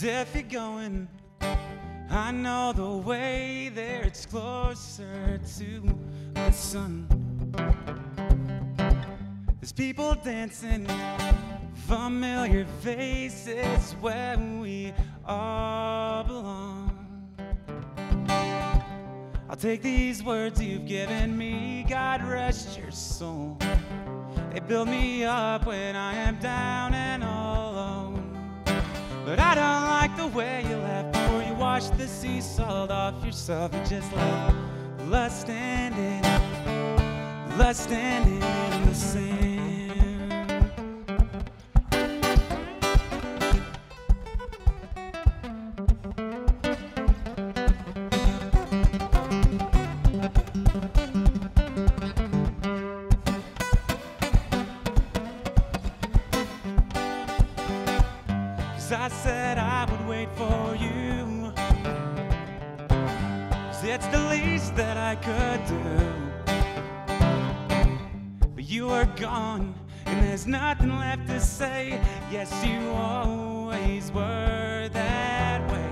Cause if you're going, I know the way there, it's closer to the sun. There's people dancing, familiar faces where we all belong. I'll take these words you've given me, God rest your soul. They build me up when I am down and all. But I don't like the way you left before you washed the sea salt off yourself and just left lust standing, lust standing in the sand. Yes, you always were that way.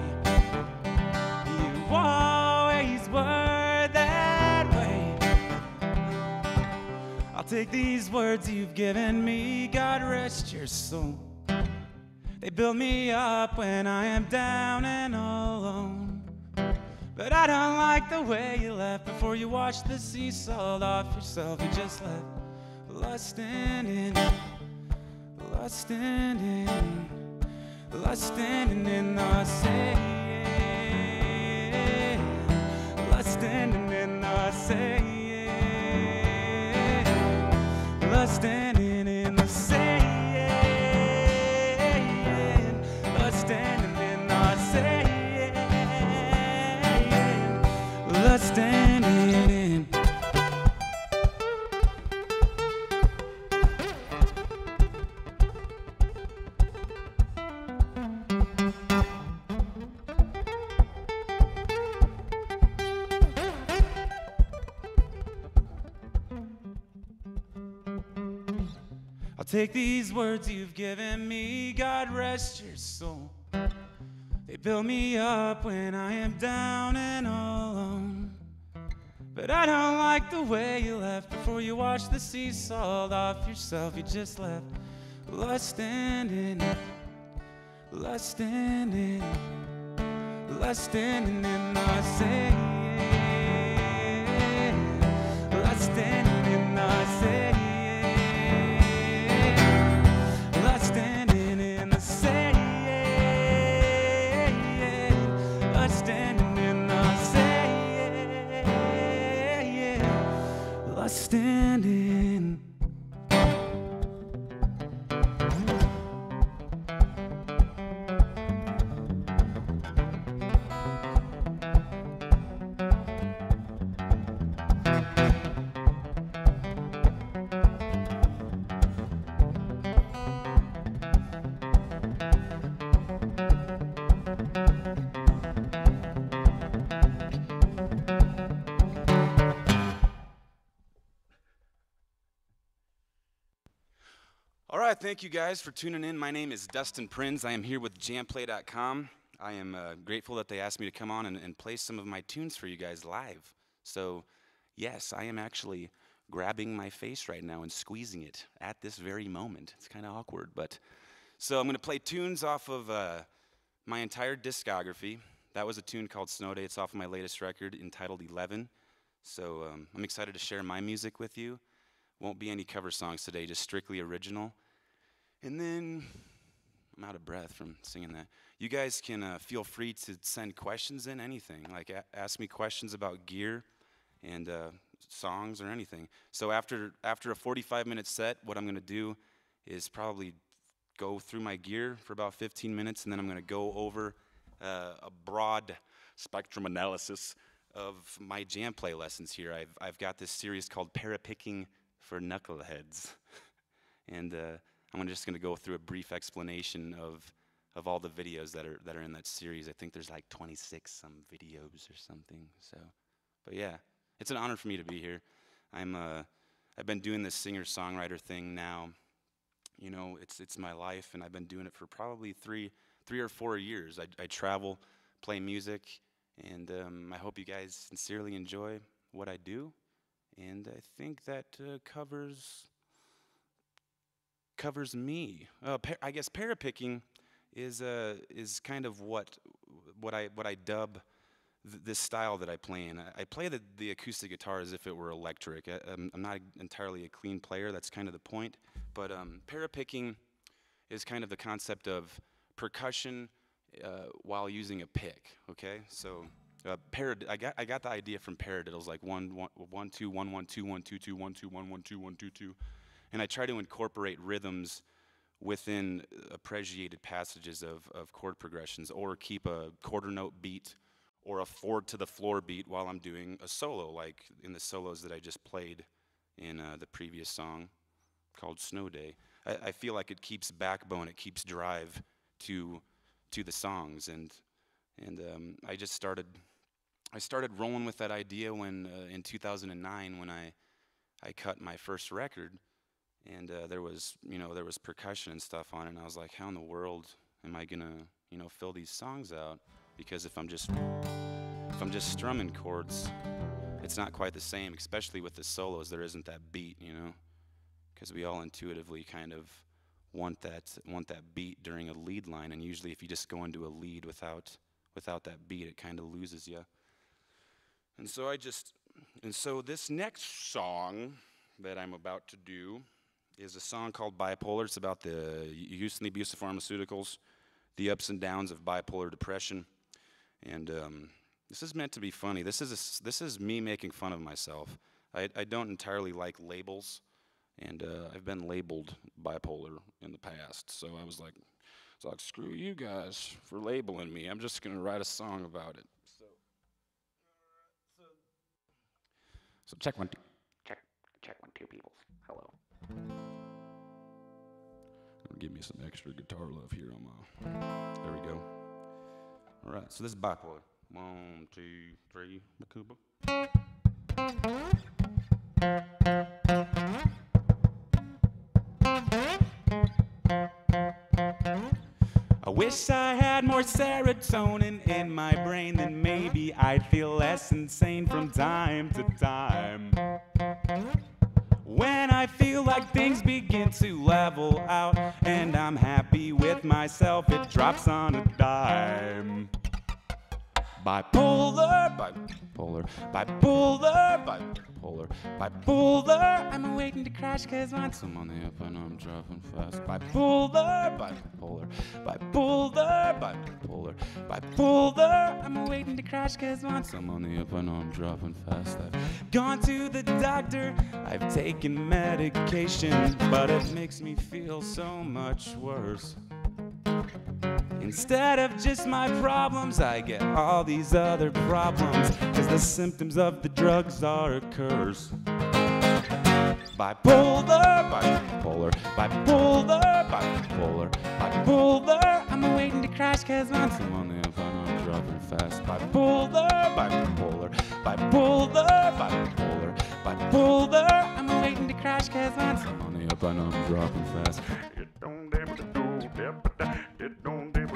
You always were that way. I'll take these words you've given me, God rest your soul. They build me up when I am down and alone. But I don't like the way you left before you washed the sea salt off yourself. You just left lusting in, lusting in, lusting in the sand, lusting in the sand, lusting in take these words you've given me, God rest your soul. They build me up when I am down and alone. But I don't like the way you left before you washed the sea salt off yourself. You just left lust standing, lust standing, lust standing in the sand, All right, thank you guys for tuning in. My name is Dustin Prinz. I am here with jamplay.com. I am uh, grateful that they asked me to come on and, and play some of my tunes for you guys live. So, yes, I am actually grabbing my face right now and squeezing it at this very moment. It's kind of awkward, but so I'm going to play tunes off of uh, my entire discography. That was a tune called Snow Day. It's off of my latest record entitled 11. So um, I'm excited to share my music with you. Won't be any cover songs today, just strictly original. And then I'm out of breath from singing that. You guys can uh, feel free to send questions in, anything. Like a- ask me questions about gear and uh, songs or anything. So after after a 45 minute set, what I'm going to do is probably go through my gear for about 15 minutes, and then I'm going to go over uh, a broad spectrum analysis of my jam play lessons here. I've, I've got this series called Parapicking for Knuckleheads. and uh, I'm just going to go through a brief explanation of, of all the videos that are, that are in that series. I think there's like 26 some videos or something. So, but yeah, it's an honor for me to be here. I'm, uh, I've been doing this singer-songwriter thing now. You know, it's, it's my life, and I've been doing it for probably three, three or four years. I, I travel, play music, and um, I hope you guys sincerely enjoy what I do. And I think that uh, covers covers me. Uh, I guess parapicking is uh, is kind of what what I what I dub th this style that I play in. I, I play the, the acoustic guitar as if it were electric. I, am not entirely a clean player. That's kind of the point. But um, parapicking is kind of the concept of percussion uh, while using a pick. Okay, so. Uh, parad- I got I got the idea from paradiddles like one one one two one one two one two two one two one one two one two two, and I try to incorporate rhythms within appreciated passages of, of chord progressions or keep a quarter note beat or a four to the floor beat while I'm doing a solo, like in the solos that I just played in uh, the previous song called Snow Day. I, I, feel like it keeps backbone, it keeps drive to to the songs, and and um, I just started I started rolling with that idea when uh, in 2009 when I I cut my first record and uh, there was you know there was percussion and stuff on it and i was like how in the world am i gonna you know fill these songs out? Because if i'm just if i'm just strumming chords it's not quite the same especially with the solos there isn't that beat you know? Because we all intuitively kind of want that want that beat during a lead line and usually if you just go into a lead without without that beat it kind of loses you and so i just and so this next song that i'm about to do is a song called Bipolar. It's about the use and the abuse of pharmaceuticals, the ups and downs of bipolar depression. And um, this is meant to be funny. This is, a, this is me making fun of myself. I, I don't entirely like labels, and uh, I've been labeled bipolar in the past. So I was like, it's like, screw you guys for labeling me. I'm just going to write a song about it. So, check one, two. Check, check one, two peoples. Hello give me some extra guitar love here on my. There we go. All right, so this is bipolar. One, two, three, Makuba. I wish I had more serotonin in my brain, then maybe I'd feel less insane from time to time. Like things begin to level out and I'm happy with myself, it drops on a dime. Bipolar, bipolar, bipolar, bipolar, bipolar. I'm waiting to crash cause once I'm on the up and I'm driving fast. Bipolar, bipolar, bipolar, bipolar, bipolar. I'm waiting to crash cause once I'm on the up and I'm driving fast. I've gone to the doctor, I've taken medication, but it makes me feel so much worse. Instead of just my problems, I get all these other problems. Cause the symptoms of the drugs are a curse. Bipolar, bipolar, bipolar, bipolar, bipolar. I'm waiting to crash cause I'm on the up I'm dropping fast. Bipolar, bipolar, bipolar, bipolar, bipolar. I'm waiting to crash cause I'm on the up and I'm dropping fast. It don't it don't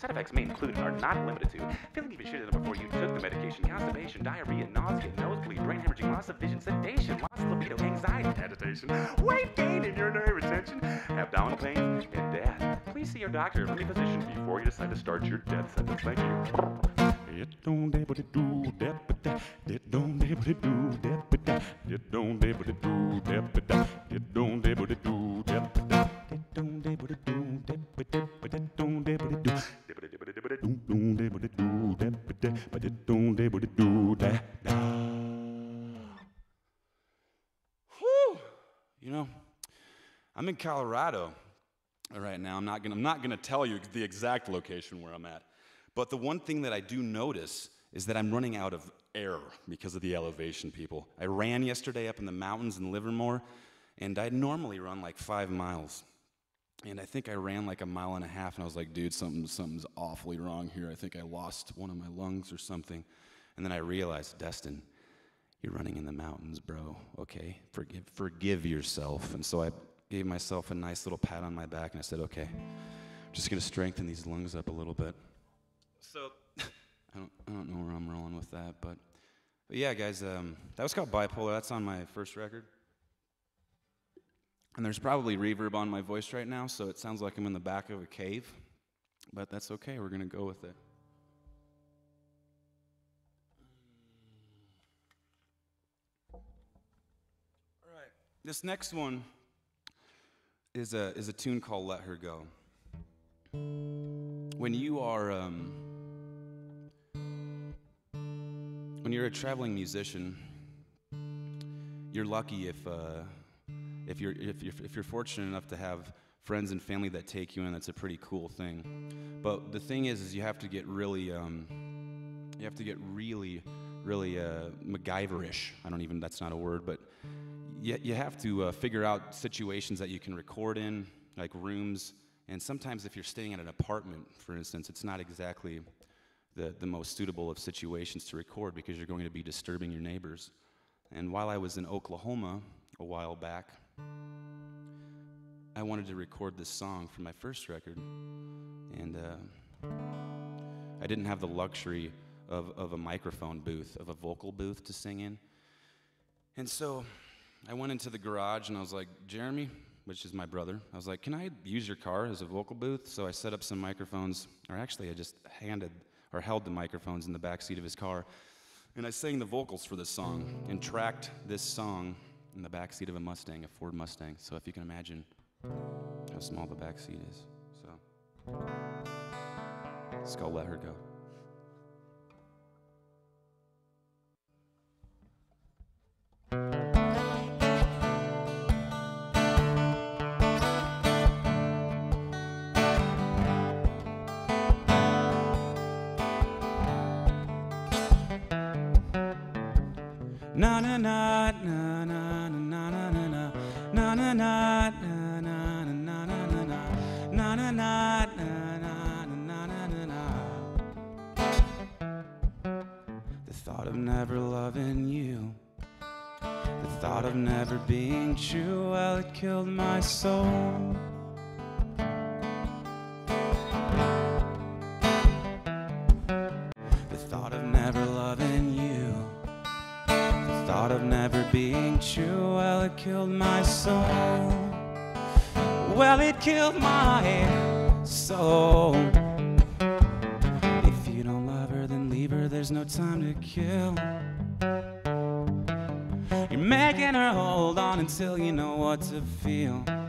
Side effects may include and are not limited to feeling even shitted before you took the medication, constipation, diarrhea, nausea, nosebleed, brain hemorrhaging, loss of vision, sedation, loss of libido, anxiety, agitation, weight gain, and urinary retention, abdominal pain, and death. Please see your doctor or any physician before you decide to start your death sentence. Thank you. It don't able to do that, but that. It don't able to do that, but that. It don't able to do that, but that. It don't able to do that, but that. It don't able to do You know, I'm in Colorado right now. I'm not gonna. I'm not gonna tell you the exact location where I'm at. But the one thing that I do notice is that I'm running out of air because of the elevation, people. I ran yesterday up in the mountains in Livermore, and I normally run like five miles. And I think I ran like a mile and a half, and I was like, dude, something, something's awfully wrong here. I think I lost one of my lungs or something. And then I realized, Dustin, You're running in the mountains, bro. Okay, forgive, forgive yourself. And so I gave myself a nice little pat on my back and I said, okay, I'm just going to strengthen these lungs up a little bit. So I don't, I don't know where I'm rolling with that, but, but yeah, guys, um, that was called Bipolar. That's on my first record. And there's probably reverb on my voice right now, so it sounds like I'm in the back of a cave, but that's okay. We're going to go with it. All right. This next one is a, is a tune called Let Her Go. When you are, um, when you're a traveling musician, you're lucky if, uh, if, you're, if, you're, if you're fortunate enough to have friends and family that take you in, that's a pretty cool thing. But the thing is, is you have to get really, um, you have to get really, really uh, MacGyverish. I don't even, that's not a word, but you, you have to uh, figure out situations that you can record in, like rooms. And sometimes, if you're staying at an apartment, for instance, it's not exactly the, the most suitable of situations to record because you're going to be disturbing your neighbors. And while I was in Oklahoma a while back, I wanted to record this song for my first record. And uh, I didn't have the luxury of, of a microphone booth, of a vocal booth to sing in. And so I went into the garage and I was like, Jeremy, which is my brother, I was like, can I use your car as a vocal booth? So I set up some microphones, or actually, I just handed or held the microphones in the back seat of his car. And I sang the vocals for this song and tracked this song in the back seat of a Mustang, a Ford Mustang. So if you can imagine how small the back seat is. So it's called Let Her Go. Killed my soul. The thought of never loving you, the thought of never being true, well, it killed my soul. Well, it killed my soul. If you don't love her, then leave her, there's no time to kill. You're making her hold on until you know what to feel.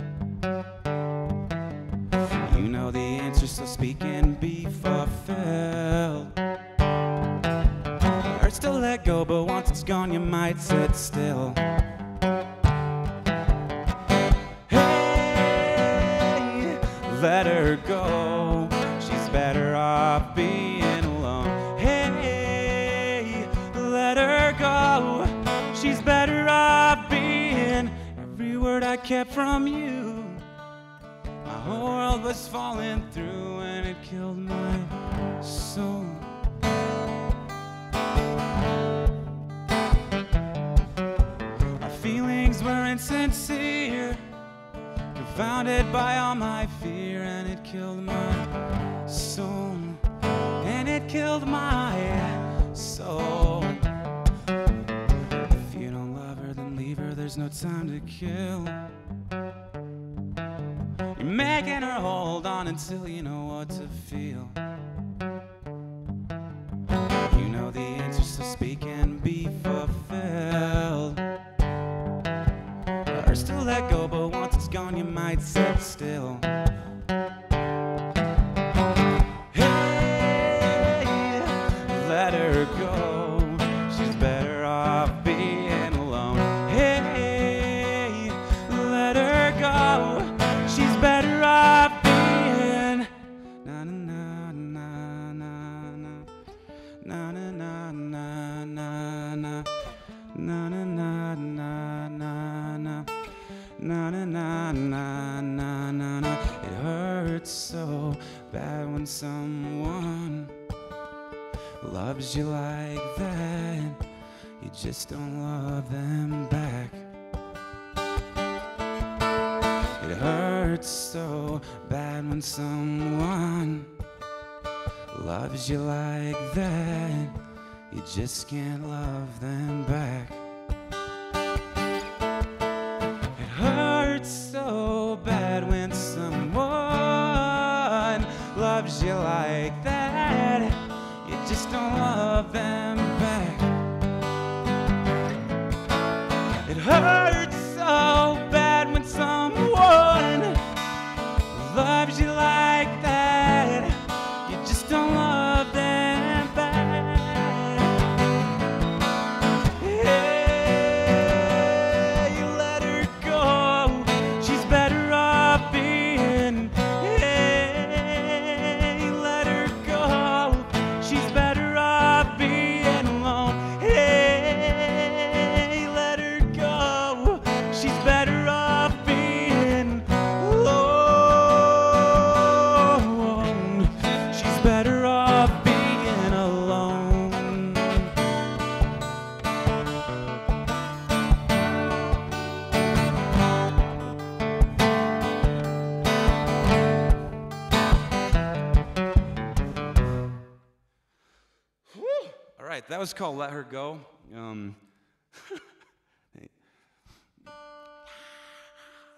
Was called Let Her Go. Um,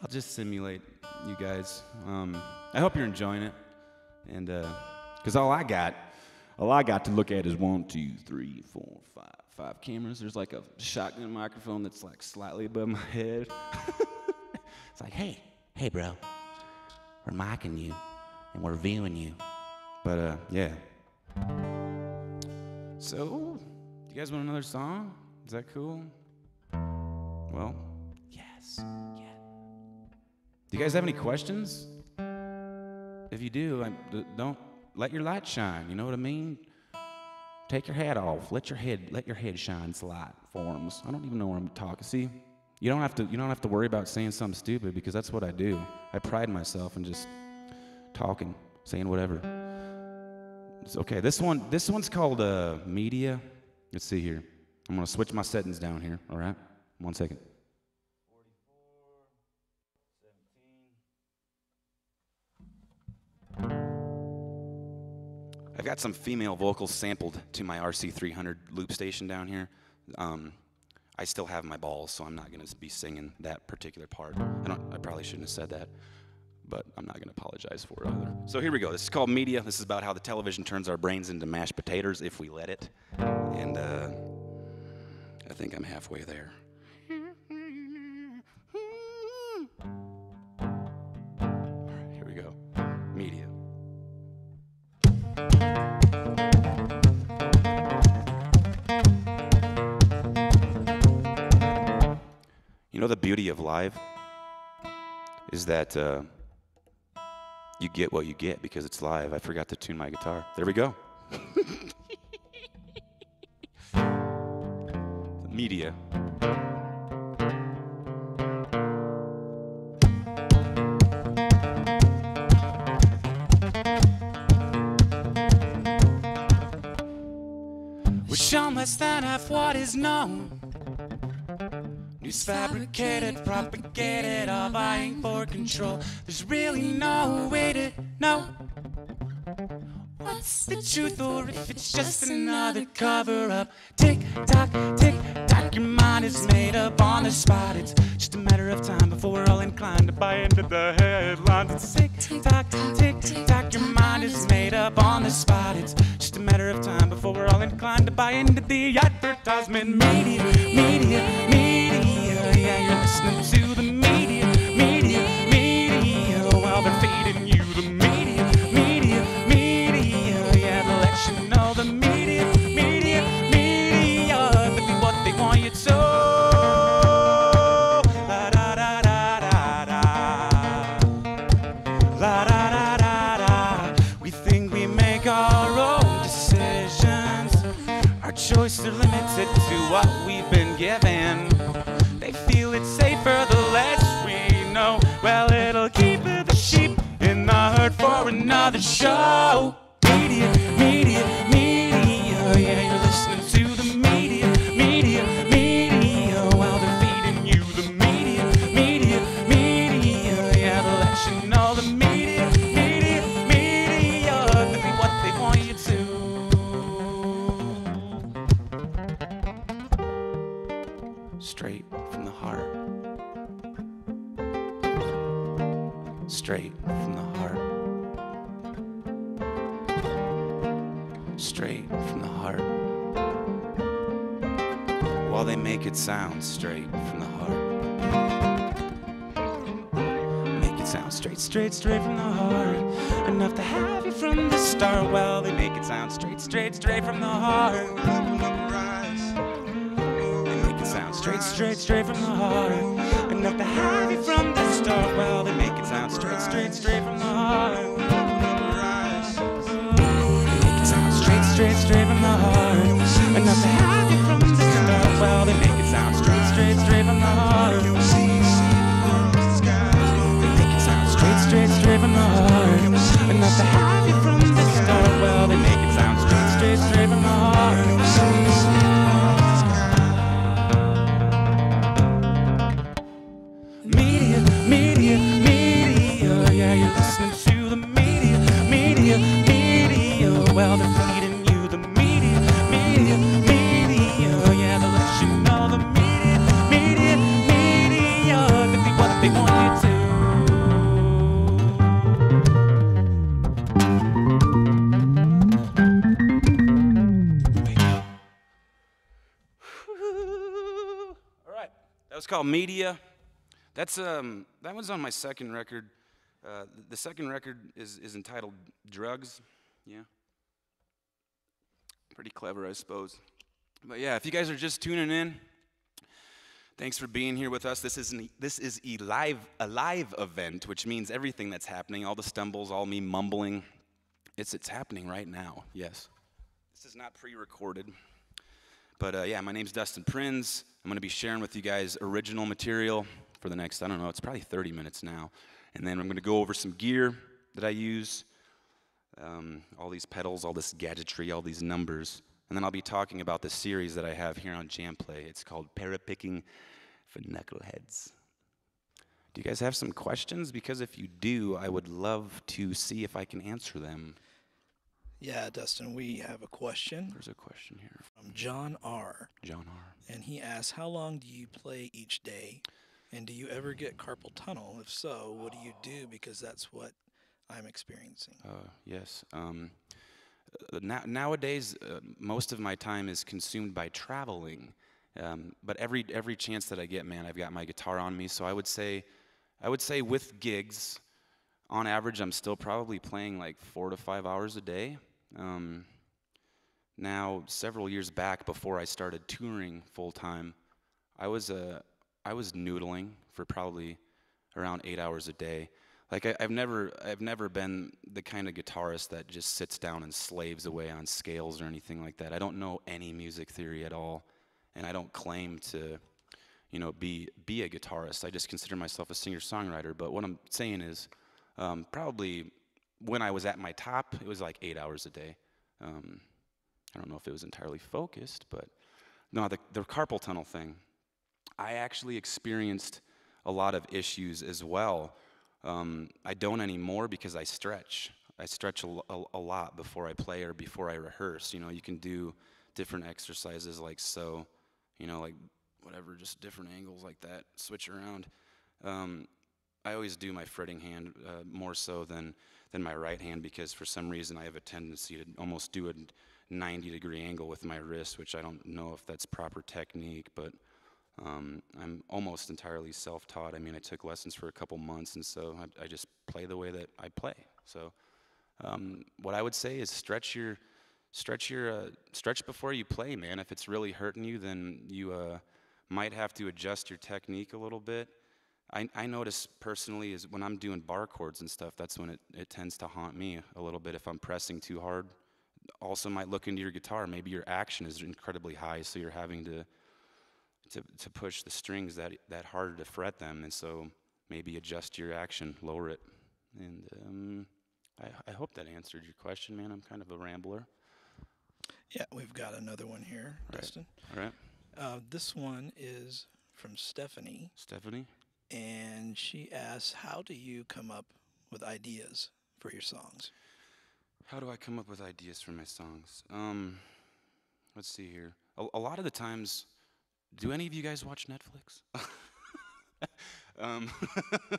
I'll just simulate you guys. Um, I hope you're enjoying it. And, because all I got, all I got to look at is one, two, three, four, five, five cameras. There's like a shotgun microphone that's like slightly above my head. it's like, hey, hey, bro, we're micing you and we're viewing you. But, uh, yeah. So, you guys want another song? Is that cool? Well, yes. Yeah. Do you guys have any questions? If you do, don't let your light shine. You know what I mean? Take your hat off. Let your head let your head shine. It's forms. I don't even know where I'm talking. See, you don't have to you don't have to worry about saying something stupid because that's what I do. I pride myself in just talking, saying whatever. It's okay. This one, this one's called uh, media. Let's see here. I'm gonna switch my settings down here. All right, one second. I've got some female vocals sampled to my RC300 loop station down here. Um, I still have my balls, so I'm not gonna be singing that particular part. I don't. I probably shouldn't have said that but I'm not going to apologize for it either. So here we go. This is called Media. This is about how the television turns our brains into mashed potatoes if we let it. And uh, I think I'm halfway there. Here we go. Media. You know the beauty of live is that uh, you get what you get because it's live. I forgot to tune my guitar. There we go. Media. We're shown less than half what is known. Fabricated, propagated, all vying for control. There's really no way to know what's the truth or if it's just another cover up. Tick tock, tick tock, your mind is made up on the spot. It's just a matter of time before we're all inclined to buy into the headlines. It's tick tock, tick tock, your mind is made up on the spot. It's just a matter of time before we're all inclined to buy into the advertisement media, media, media. Listening to the media, media, media. While they're feeding you the media, media, media. Yeah, to let you know the media, media, media. They be what they want you to. La da da da da. La da da da da. We think we make our own decisions. Our choices are limited to what we've been given. Another show. Media, media, media. Sound straight from the heart. Make it sound straight, straight, straight from the heart. Enough to have you from the start. Well, they make it sound straight, straight, straight from the heart. They make it sound straight, straight, straight from the heart. Enough to have you from the start. Well, they make it sound straight, straight, straight from the heart. They make it sound straight, straight, straight from the heart. Enough to have you from the start. Well, they straight, straight, from the heart. They make it sound straight, straight, straight from the heart. Enough to have you Media. That's um, that one's on my second record. Uh, the second record is is entitled Drugs. Yeah. Pretty clever, I suppose. But yeah, if you guys are just tuning in, thanks for being here with us. This is an, this is a live a live event, which means everything that's happening, all the stumbles, all me mumbling, it's it's happening right now. Yes. This is not pre-recorded. But uh, yeah, my name's Dustin Prinz. I'm going to be sharing with you guys original material for the next, I don't know, it's probably 30 minutes now. And then I'm going to go over some gear that I use, um, all these pedals, all this gadgetry, all these numbers. And then I'll be talking about the series that I have here on Jamplay. It's called Parapicking for Knuckleheads. Do you guys have some questions? Because if you do, I would love to see if I can answer them. Yeah, Dustin, we have a question There's a question here from John R. John R. And he asks, How long do you play each day? And do you ever get carpal tunnel? If so, what do you do? Because that's what I'm experiencing. Uh, yes. Um, uh, now, nowadays, uh, most of my time is consumed by traveling. Um, but every every chance that I get, man, I've got my guitar on me. So I would say, I would say with gigs, on average, I'm still probably playing like four to five hours a day. Um, now, several years back, before I started touring full time, I was uh, I was noodling for probably around eight hours a day. Like I, I've never I've never been the kind of guitarist that just sits down and slaves away on scales or anything like that. I don't know any music theory at all, and I don't claim to, you know, be be a guitarist. I just consider myself a singer songwriter. But what I'm saying is, um, probably when I was at my top, it was like eight hours a day. Um, I don't know if it was entirely focused, but no, the, the carpal tunnel thing. I actually experienced a lot of issues as well. Um, I don't anymore because I stretch. I stretch a, a, a lot before I play or before I rehearse. You know, you can do different exercises like so, you know, like whatever, just different angles like that, switch around. Um, I always do my fretting hand uh, more so than, than my right hand because for some reason I have a tendency to almost do a 90 degree angle with my wrist, which I don't know if that's proper technique, but um, I'm almost entirely self taught. I mean, I took lessons for a couple months, and so I, I just play the way that I play. So, um, what I would say is stretch your stretch your uh, stretch before you play, man. If it's really hurting you, then you uh, might have to adjust your technique a little bit. I, I notice personally is when I'm doing bar chords and stuff, that's when it, it tends to haunt me a little bit if I'm pressing too hard. Also, might look into your guitar. Maybe your action is incredibly high, so you're having to to, to push the strings that that harder to fret them, and so maybe adjust your action, lower it. And um, I, I hope that answered your question, man. I'm kind of a rambler. Yeah, we've got another one here, Right. Dustin. All right, Uh, this one is from Stephanie, Stephanie. And she asks, How do you come up with ideas for your songs? How do I come up with ideas for my songs? Um, let's see here. A, a lot of the times, do any of you guys watch Netflix? um,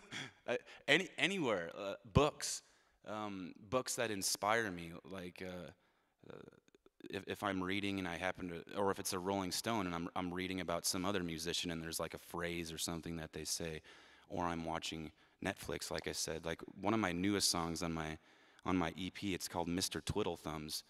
any anywhere, uh, books, um, books that inspire me, like. Uh, uh, if, if, I'm reading and I happen to, or if it's a Rolling Stone and I'm, I'm reading about some other musician and there's like a phrase or something that they say, or I'm watching Netflix, like I said, like one of my newest songs on my on my EP, it's called Mr. Twiddle Thumbs,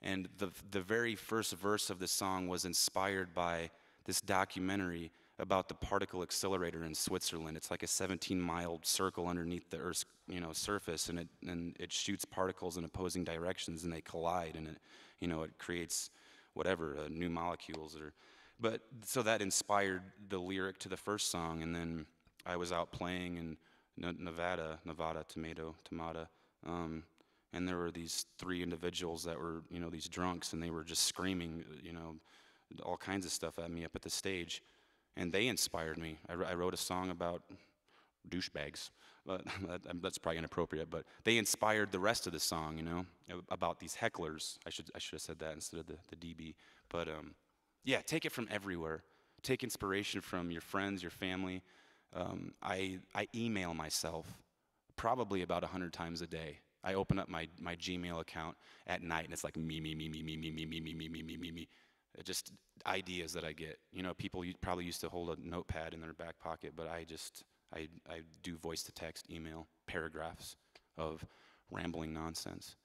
and the the very first verse of the song was inspired by this documentary about the particle accelerator in Switzerland. It's like a 17-mile circle underneath the Earth's you know surface, and it and it shoots particles in opposing directions, and they collide, and it you know it creates whatever uh, new molecules or. But so that inspired the lyric to the first song, and then I was out playing in Nevada, Nevada, tomato, tomato, um, and there were these three individuals that were you know these drunks, and they were just screaming, you know, all kinds of stuff at me up at the stage and they inspired me. I, I wrote a song about douchebags, but that's probably inappropriate. But they inspired the rest of the song, you know, about these hecklers. I should I should have said that instead of the, the DB. But um, yeah, take it from everywhere. Take inspiration from your friends, your family. Um, I I email myself probably about hundred times a day. I open up my, my Gmail account at night and it's like me, me, me, me, me, me, me, me, me, me, me, me, me, me just ideas that I get. You know, people probably used to hold a notepad in their back pocket, but I just I I do voice to text, email, paragraphs of rambling nonsense,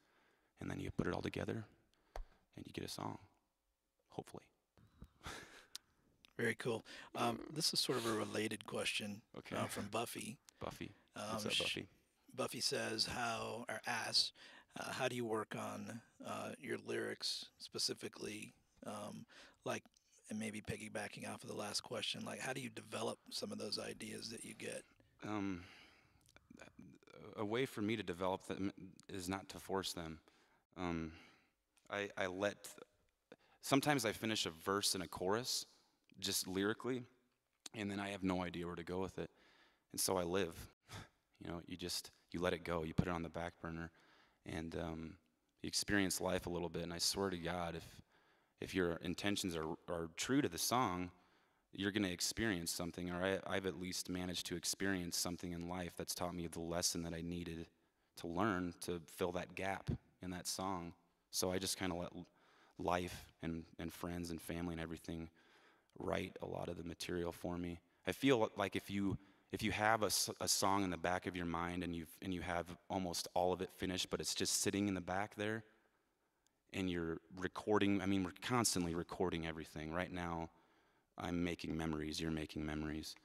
and then you put it all together, and you get a song, hopefully. Very cool. Um, this is sort of a related question okay. uh, from Buffy. Buffy. Um, What's up, Buffy? Buffy says how or asks, uh, how do you work on uh, your lyrics specifically um, like, and maybe piggybacking off of the last question, like how do you develop some of those ideas that you get? Um, a way for me to develop them is not to force them. Um, I, I let, sometimes I finish a verse and a chorus just lyrically, and then I have no idea where to go with it. And so I live. you know, you just, you let it go, you put it on the back burner, and um, you experience life a little bit. And I swear to God, if, if your intentions are, are true to the song, you're going to experience something, or I, I've at least managed to experience something in life that's taught me the lesson that I needed to learn to fill that gap in that song. So I just kind of let life and, and friends and family and everything write a lot of the material for me. I feel like if you if you have a, a song in the back of your mind and you and you have almost all of it finished, but it's just sitting in the back there, and you're recording. I mean, we're constantly recording everything. Right now, I'm making memories, you're making memories.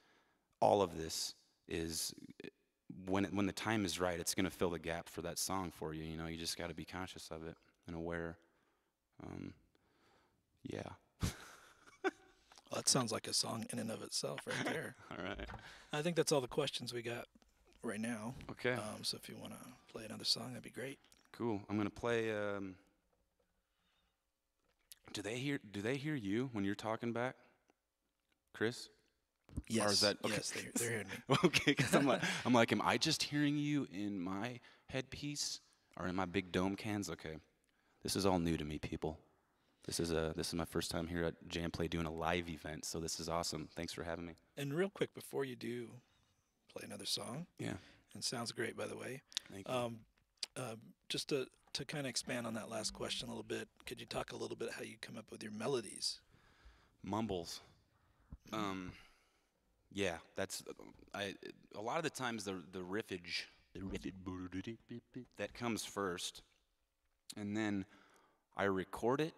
All of this is when it, when the time is right, it's going to fill the gap for that song for you. You know, you just got to be conscious of it and aware. Um, yeah. well, that sounds like a song in and of itself, right there. all right. I think that's all the questions we got right now. Okay. Um, so if you want to play another song, that'd be great. Cool. I'm going to play. Um, do they hear? Do they hear you when you're talking back, Chris? Yes. Or is that okay? Yes, they're, they're hearing me. okay, because I'm like, I'm like, am I just hearing you in my headpiece or in my big dome cans? Okay, this is all new to me, people. This is a this is my first time here at Jam Play doing a live event, so this is awesome. Thanks for having me. And real quick before you do play another song, yeah, and sounds great by the way. Thank you. Um, uh, just to to kind of expand on that last question a little bit, could you talk a little bit how you come up with your melodies? Mumbles. Um, yeah, that's I. A lot of the times the the riffage, the riffage that comes first, and then I record it,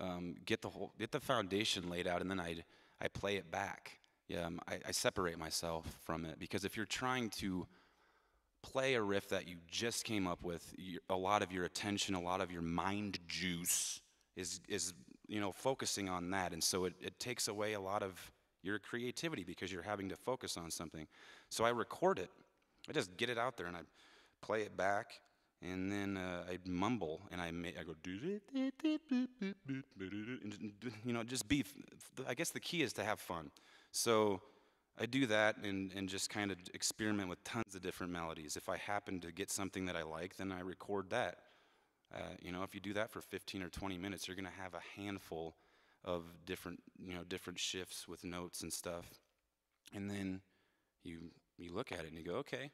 um, get the whole get the foundation laid out, and then I I play it back. Yeah, um, I, I separate myself from it because if you're trying to play a riff that you just came up with, a lot of your attention, a lot of your mind juice is, is you know, focusing on that. And so it, it takes away a lot of your creativity because you're having to focus on something. So I record it. I just get it out there and I play it back. And then uh, I mumble and I, I go, and, you know, just be, I guess the key is to have fun. So I do that and, and just kind of experiment with tons of different melodies. If I happen to get something that I like, then I record that. Uh, you know, if you do that for 15 or 20 minutes, you're going to have a handful of different, you know, different shifts with notes and stuff. And then you you look at it and you go, okay,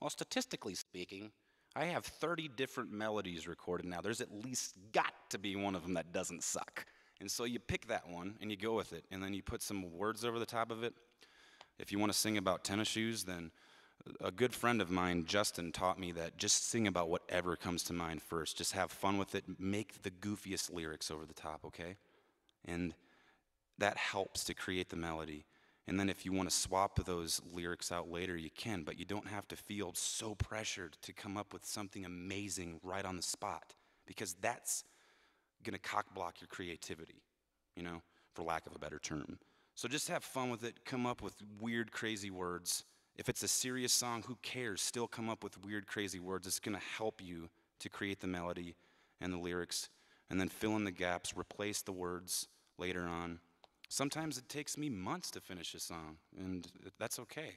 well, statistically speaking, I have 30 different melodies recorded now. There's at least got to be one of them that doesn't suck. And so you pick that one and you go with it, and then you put some words over the top of it. If you want to sing about tennis shoes, then a good friend of mine, Justin, taught me that just sing about whatever comes to mind first. Just have fun with it. Make the goofiest lyrics over the top, okay? And that helps to create the melody. And then if you want to swap those lyrics out later, you can, but you don't have to feel so pressured to come up with something amazing right on the spot because that's going to cock block your creativity, you know, for lack of a better term. So just have fun with it, come up with weird, crazy words if it's a serious song, who cares? Still come up with weird, crazy words. It's going to help you to create the melody and the lyrics, and then fill in the gaps, replace the words later on. Sometimes it takes me months to finish a song, and that's okay.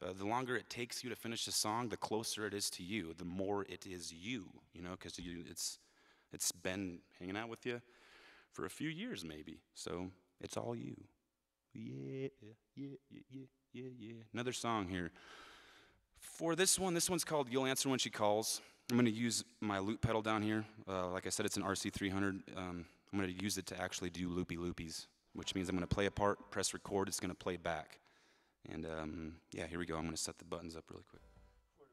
Uh, the longer it takes you to finish a song, the closer it is to you, the more it is you, you know, because it's, it's been hanging out with you for a few years maybe. So it's all you. Yeah, yeah, yeah, yeah yeah, yeah. Another song here. For this one, this one's called You'll Answer When She Calls. I'm going to use my loop pedal down here. Uh, like I said, it's an RC300. Um, I'm going to use it to actually do loopy loopies, which means I'm going to play a part, press record, it's going to play back. And um, yeah, here we go. I'm going to set the buttons up really quick. 41,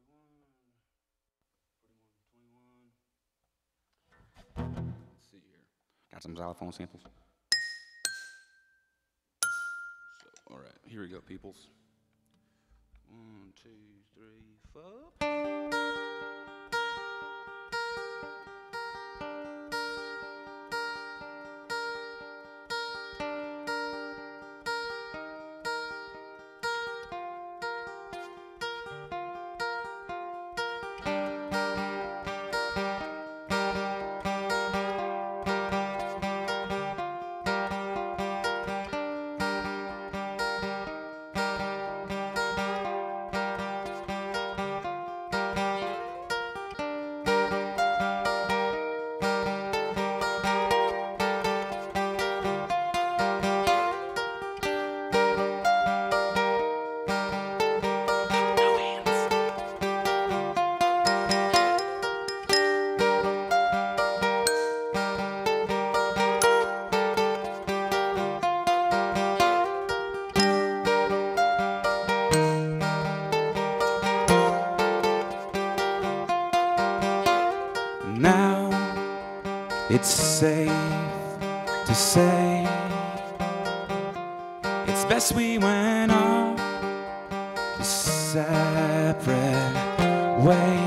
41, 21. Let's see here. Got some xylophone samples. All right, here we go, peoples. One, two, three, four. Safe to say it's best we went on separate ways.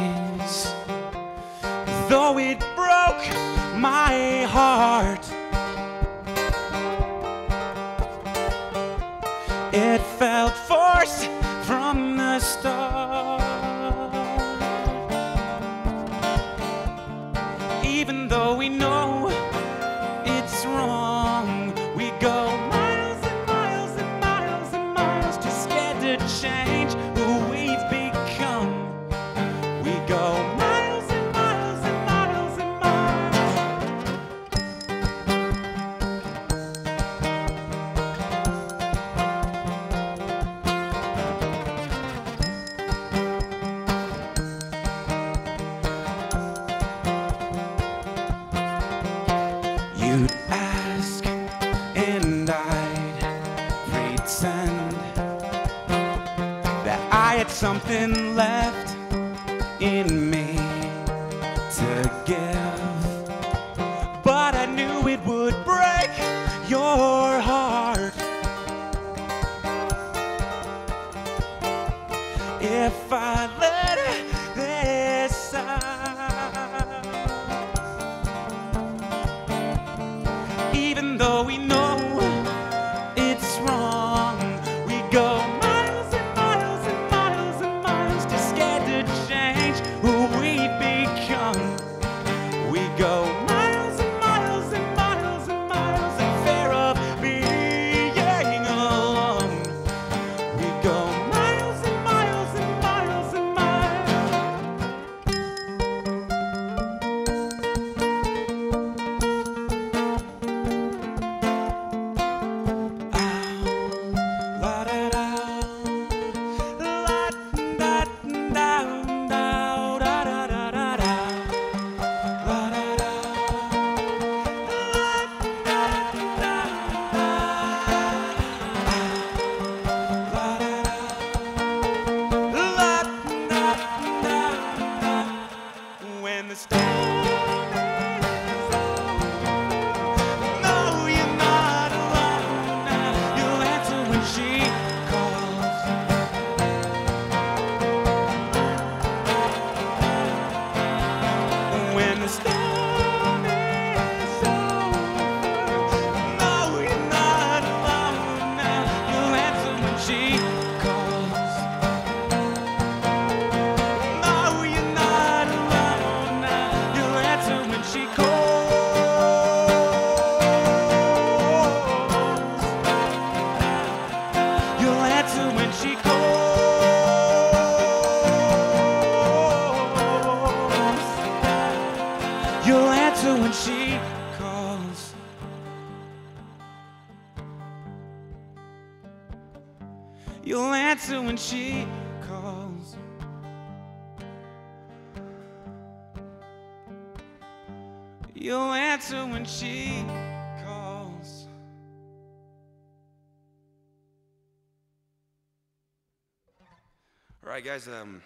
Guys. Um,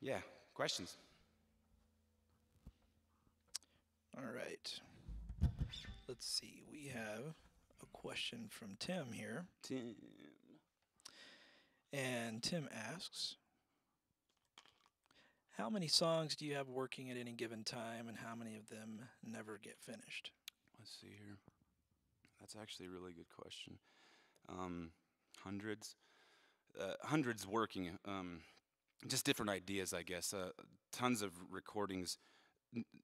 yeah, questions. All right. Let's see. We have a question from Tim here. Tim. And Tim asks How many songs do you have working at any given time, and how many of them never get finished? Let's see here. That's actually a really good question. Um, hundreds, uh, hundreds working. Um, just different ideas, I guess. Uh, tons of recordings.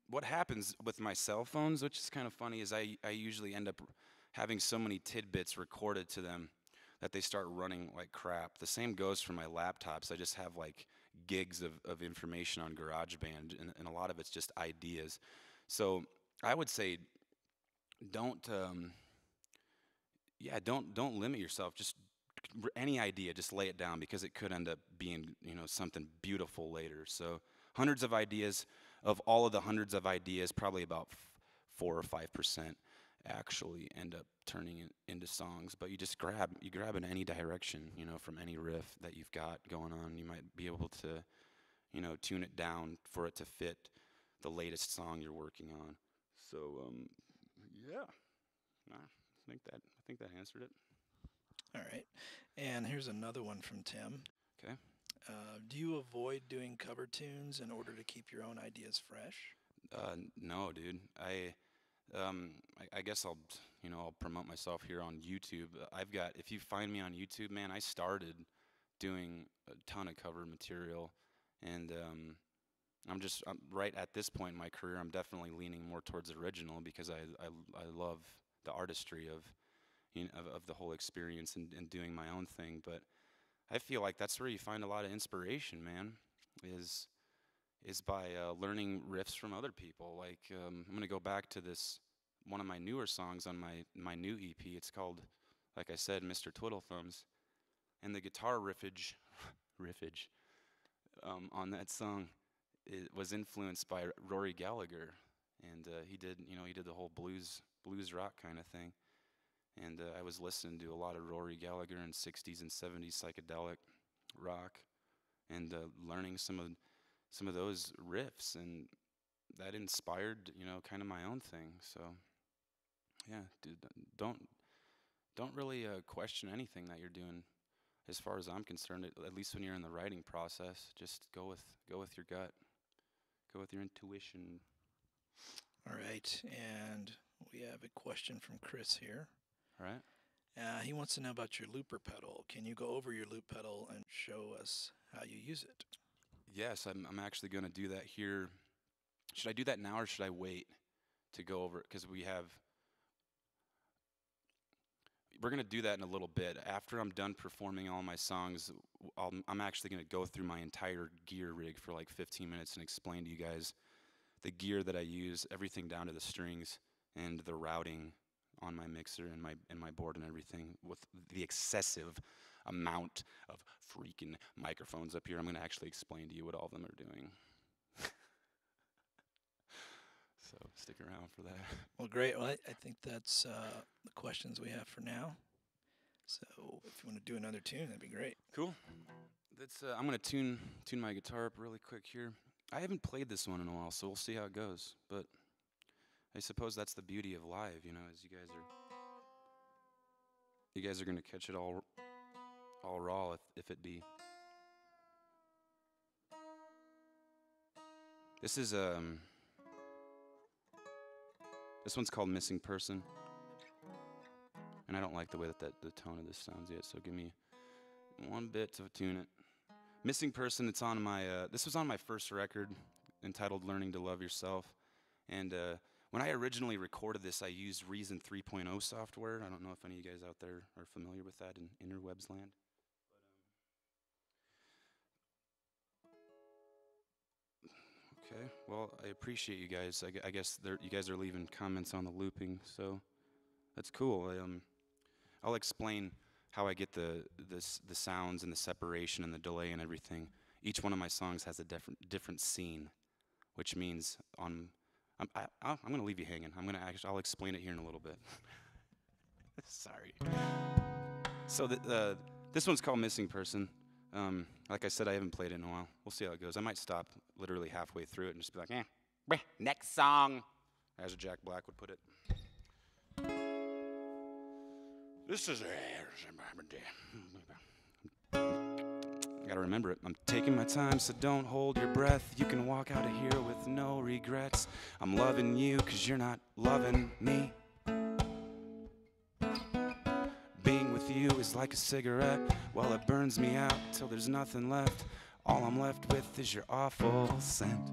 What happens with my cell phones, which is kind of funny, is I I usually end up having so many tidbits recorded to them that they start running like crap. The same goes for my laptops. I just have like gigs of, of information on GarageBand, and, and a lot of it's just ideas. So I would say don't um, yeah don't don't limit yourself just any idea just lay it down because it could end up being you know something beautiful later. So hundreds of ideas of all of the hundreds of ideas probably about four or five percent actually end up turning it into songs. But you just grab you grab in any direction you know from any riff that you've got going on. You might be able to you know tune it down for it to fit the latest song you're working on. So um, yeah, I think that I think that answered it. All right. And here's another one from Tim. 'Kay. Uh, do you avoid doing cover tunes in order to keep your own ideas fresh? Uh, no, dude. I, um, I, I guess I'll, you know, I'll promote myself here on YouTube. I've got. If you find me on YouTube, man, I started doing a ton of cover material, and um, I'm just I'm right at this point in my career. I'm definitely leaning more towards original because I I, I love the artistry of, you know, of, of the whole experience and, and doing my own thing. But I feel like that's where you find a lot of inspiration, man. Is is by uh, learning riffs from other people. Like um, I'm gonna go back to this one of my newer songs on my my new EP. It's called, like I said, Mr. Twiddle Thumbs, and the guitar riffage, riffage, um, on that song, it was influenced by Rory Gallagher, and uh, he did you know he did the whole blues blues rock kind of thing, and uh, I was listening to a lot of Rory Gallagher and 60s and 70s psychedelic rock, and uh, learning some of some of those riffs. And that inspired you know kind of my own thing. So yeah dude don't don't really uh, question anything that you're doing as far as i'm concerned at, least when you're in the writing process. Just go with go with your gut. Go with your intuition. All right. And we have a question from Chris here. Right Uh, he wants to know about your looper pedal. Can you go over your loop pedal and show us how you use it? yes i'm, I'm actually going to do that here. Should i do that now or should i wait to go over it? Because we have we're going to do that in a little bit. After i'm done performing all my songs I'll, i'm actually going to go through my entire gear rig for like 15 minutes and explain to you guys the gear that i use everything down to the strings and the routing on my mixer and my and my board and everything with the excessive amount of freaking microphones up here i'm going to actually explain to you what all of them are doing so stick around for that Well, great. Well, I, I think that's uh, the questions we have for now. So if you want to do another tune, that'd be great. Cool. That's. Uh, I'm gonna tune tune my guitar up really quick here. I haven't played this one in a while, so we'll see how it goes. But I suppose that's the beauty of live, you know, as you guys are. You guys are gonna catch it all, all raw if if it be. This is um. This one's called Missing Person. And I don't like the way that, that the tone of this sounds yet, so give me one bit to tune it. Missing Person, it's on my, uh, this was on my first record entitled Learning to Love Yourself. And uh, when I originally recorded this, I used Reason 3.0 software. I don't know if any of you guys out there are familiar with that in interwebs land. Okay, well, I appreciate you guys. I, I guess you guys are leaving comments on the looping, so that's cool. I, um, I'll explain how I get the the the sounds and the separation and the delay and everything. Each one of my songs has a different different scene, which means on I'm I, I'm gonna leave you hanging. I'm gonna actually I'll explain it here in a little bit. Sorry. So the, this one's called Missing Person. Um, like I said, I haven't played it in a while. We'll see how it goes. I might stop literally halfway through it and just be like, eh, bleh, next song, as Jack Black would put it. This is Gotta remember it. I'm taking my time, so don't hold your breath. You can walk out of here with no regrets. I'm loving you, cause you're not loving me. Being with you is like a cigarette. Well, it burns me out till there's nothing left. All I'm left with is your awful scent.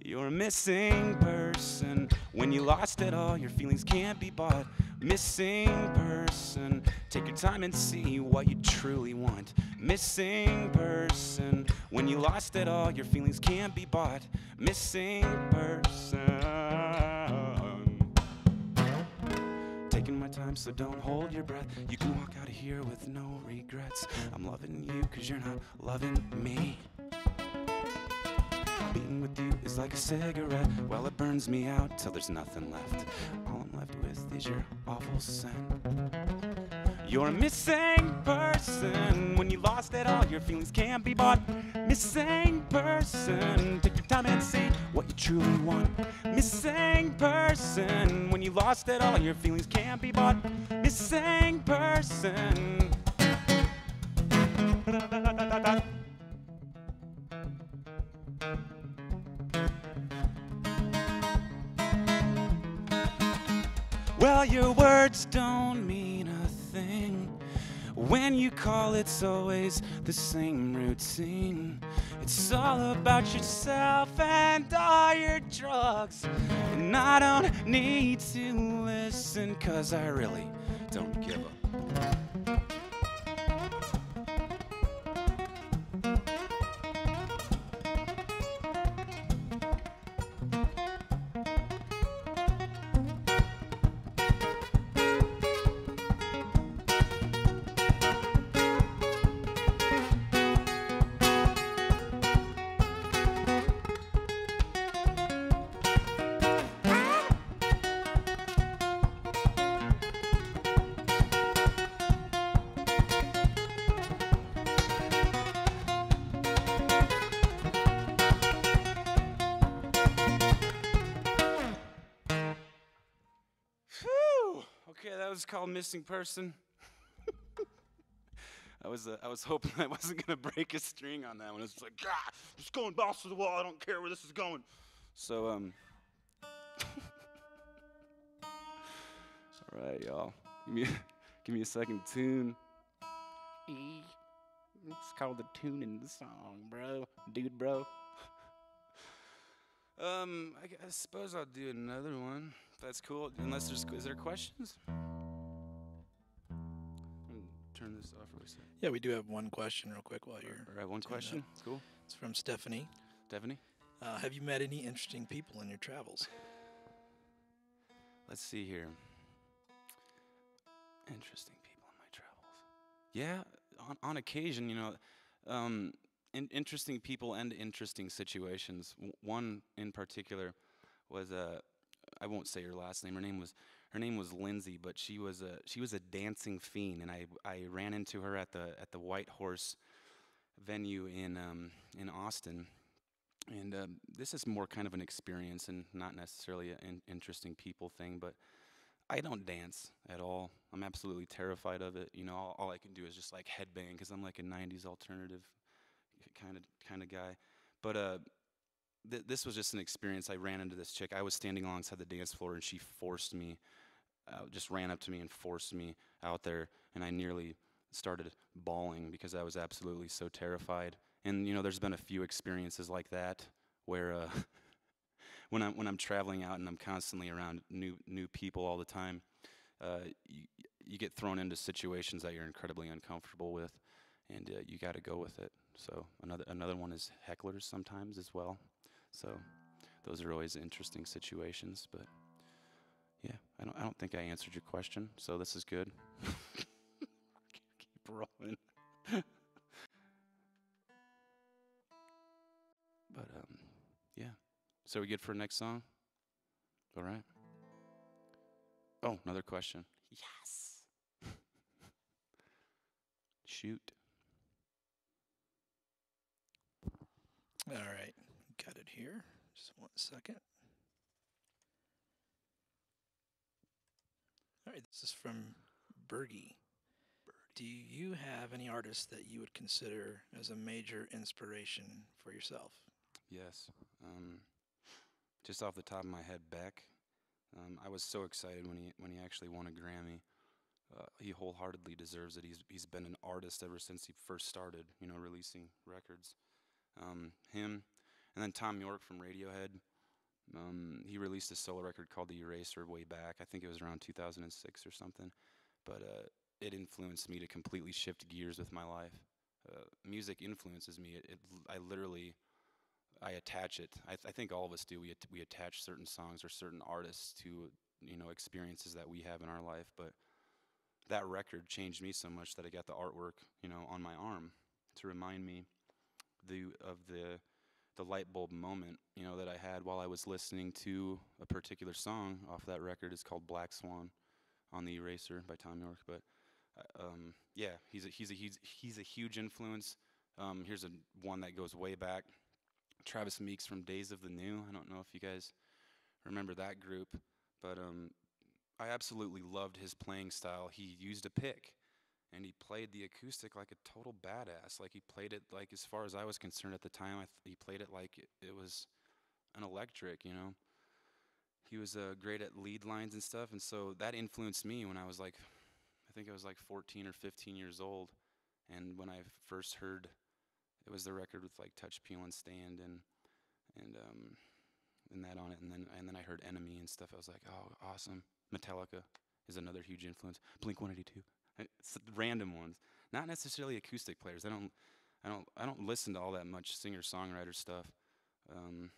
You're a missing person. When you lost it all, your feelings can't be bought. Missing person. Take your time and see what you truly want. Missing person. When you lost it all, your feelings can't be bought. Missing person. Taking my time, so don't hold your breath. You can walk out of here with no regrets. I'm loving you, cause you're not loving me. Being with you is like a cigarette. Well, it burns me out till there's nothing left. All I'm left with is your awful scent. You're a missing person. When you lost it all, your feelings can't be bought. Missing person. Take your time and see what you truly want. Missing person. When you lost it all, your feelings can't be bought. Missing person. Well, your words don't mean a thing. When you call, it's always the same routine. It's all about yourself and all your drugs. And I don't need to listen, cause I really don't give a. Missing Person. I was, uh, I was hoping I wasn't gonna break a string on that one. It's like, ah, just going bounce to the wall. I don't care where this is going. So, um, all right, y'all. Give me, give me a second tune. It's called the tune in the song, bro, dude, bro. Um, I, I suppose I'll do another one. If that's cool. Unless there's, is there questions? Turn this off real quick. Yeah, we do have one question real quick while you're. All right, one that. question. Cool. It's from Stephanie. Stephanie? Uh, have you met any interesting people in your travels? Let's see here. Interesting people in my travels. Yeah, on, on occasion, you know, um, in, interesting people and interesting situations. W- one in particular was uh, I won't say her last name. Her name was her name was Lindsay, but she was a she was a dancing fiend, and I I ran into her at the at the White Horse venue in um, in Austin. And um, this is more kind of an experience and not necessarily an interesting people thing, but I don't dance at all. I'm absolutely terrified of it. You know, all, all I can do is just like headbang because I'm like a '90s alternative kind of kind of guy. But uh, th- this was just an experience. I ran into this chick. I was standing alongside the dance floor, and she forced me, uh, just ran up to me and forced me out there, and I nearly started bawling because I was absolutely so terrified. And you know, there's been a few experiences like that where uh, when I'm when I'm traveling out and I'm constantly around new new people all the time, uh, you you get thrown into situations that you're incredibly uncomfortable with, and uh, you got to go with it. So another another one is hecklers sometimes as well. So those are always interesting situations. But I don't I don't think I answered your question. So this is good. Keep rolling. but um, yeah. So we good for next song? All right. Oh, another question. Yes. Shoot. All right, got it here. Just one second. All right, this is from Bergie. Do you have any artists that you would consider as a major inspiration for yourself? Yes. Um, just off the top of my head, Beck. Um, I was so excited when he when he actually won a Grammy. Uh, he wholeheartedly deserves it. He's he's been an artist ever since he first started, you know, releasing records. Um, him, and then Thom Yorke from Radiohead. Um, he released a solo record called The Eraser way back. I think it was around 2006 or something. But uh, it influenced me to completely shift gears with my life. Uh, music influences me. It, it, I literally, I attach it. I, th- I think all of us do. We at- we attach certain songs or certain artists to you know experiences that we have in our life. But that record changed me so much that I got the artwork you know on my arm to remind me the of the the light bulb moment you know that I had while I was listening to a particular song off that record. It's called Black Swan on the Eraser by Thom Yorke. But uh, um, yeah, he's a, he's a he's he's a huge influence. Um, here's a one that goes way back. Travis Meeks from Days of the New. I don't know if you guys remember that group, but um, I absolutely loved his playing style. He used a pick, and he played the acoustic like a total badass. Like he played it like, as far as I was concerned at the time, th- he played it like it, it was an electric. You know, he was uh, great at lead lines and stuff, and so that influenced me when I was like, I think I was like 14 or 15 years old, and when I first heard, it was the record with like Touch, Peel, and Stand, and and um, and that on it, and then and then I heard Enemy and stuff. I was like, oh, awesome. Metallica is another huge influence. Blink 182, it's random ones, not necessarily acoustic players. I don't, I don't, I don't listen to all that much singer songwriter stuff. Um,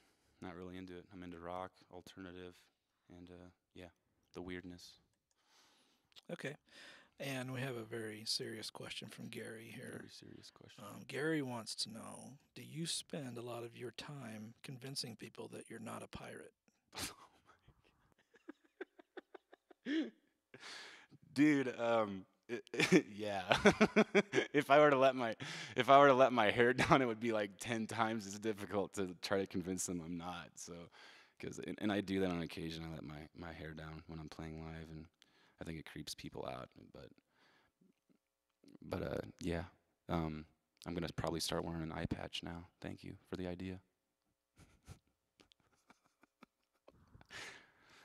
not really into it. I'm into rock, alternative, and uh, yeah, the weirdness. Okay. And we have a very serious question from Gary here. Very serious question. Um, Gary wants to know Do you spend a lot of your time convincing people that you're not a pirate? Dude, um, yeah. if I were to let my if I were to let my hair down, it would be like ten times as difficult to try to convince them I'm not. So, because and, and I do that on occasion. I let my my hair down when I'm playing live, and I think it creeps people out. But but uh, yeah. Um, I'm gonna probably start wearing an eye patch now. Thank you for the idea.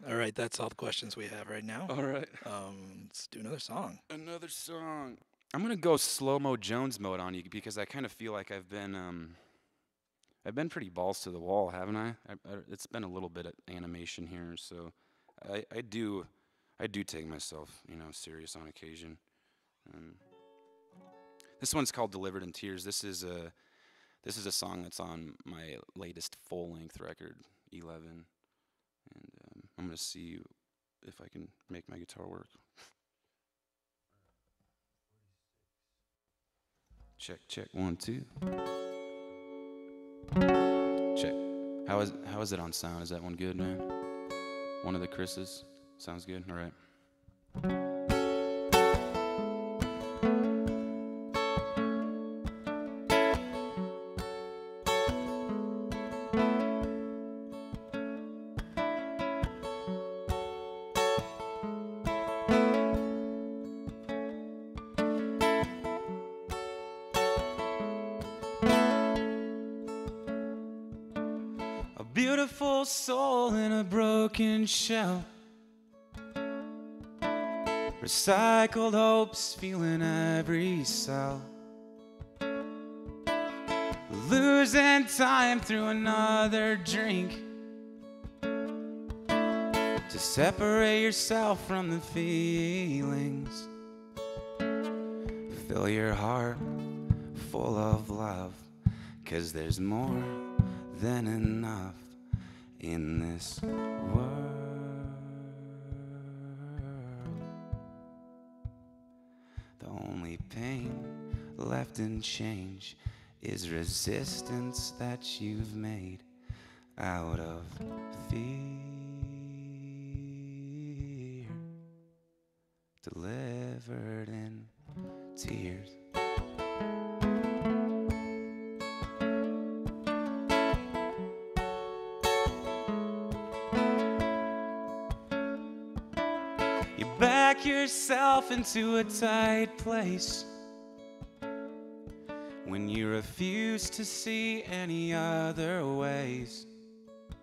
All right, that's all the questions we have right now. All right. Um, let's do another song. Another song. I'm gonna go slow mo Jones mode on you because I kind of feel like I've been um, I've been pretty balls to the wall, haven't I? I, I it's been a little bit of animation here, so I, I do I do take myself you know serious on occasion. Um, this one's called "Delivered in Tears." This is a this is a song that's on my latest full length record, 11, I'm gonna see if I can make my guitar work. Check, check, one, two. Check. How is how is it on sound? Is that one good, man? One of the Chris's sounds good. All right. Broken shell. Recycled hopes feeling every cell. Losing time through another drink. To separate yourself from the feelings. Fill your heart full of love. Cause there's more than enough in this world. Left in change is resistance that you've made out of fear. Delivered in tears. You back yourself into a tight place refuse to see any other ways.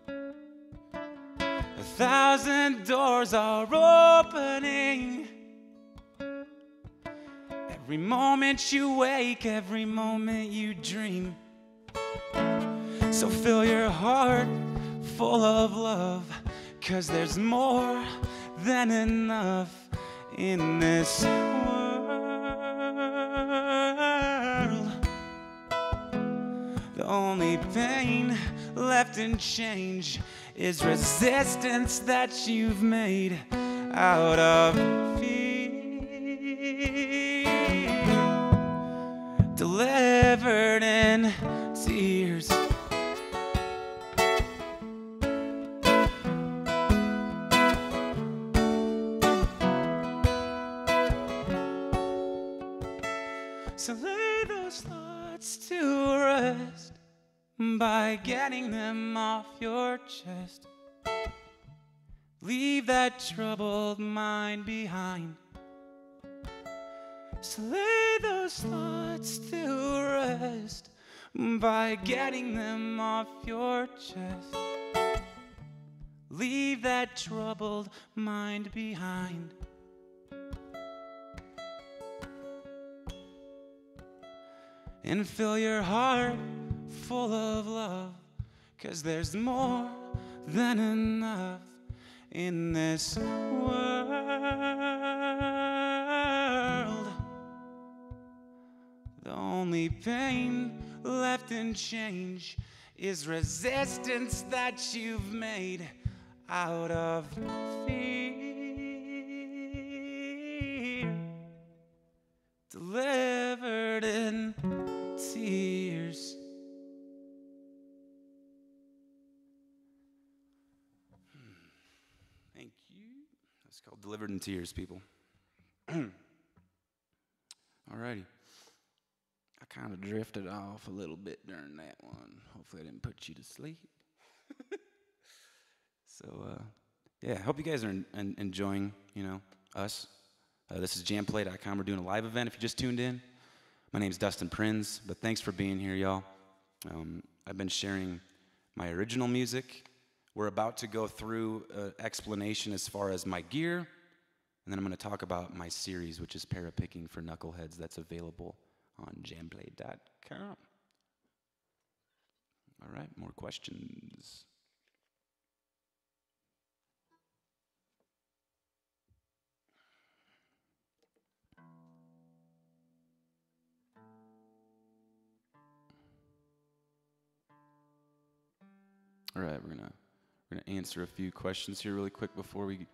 A thousand doors are opening. Every moment you wake, every moment you dream. So fill your heart full of love, cause there's more than enough in this pain left in change is resistance that you've made out of fear. That troubled mind behind. So lay those thoughts to rest by getting them off your chest. Leave that troubled mind behind. and fill your heart full of love. Cause there's more than enough in this world. The only pain left in change is resistance that you've made out of fear. Delivered Delivered in Tears, people. Alrighty. I kind of drifted off a little bit during that one. Hopefully, I didn't put you to sleep. so, uh, yeah, I hope you guys are en- en- enjoying, you know, us. Uh, this is jamplay.com. We're doing a live event if you just tuned in. My name's Dustin Prinz, but thanks for being here, y'all. Um, I've been sharing my original music. We're about to go through an explanation as far as my gear, and then I'm going to talk about my series, which is para picking for knuckleheads. That's available on jamplay.com. All right, more questions. All right, we're gonna we're gonna answer a few questions here really quick before we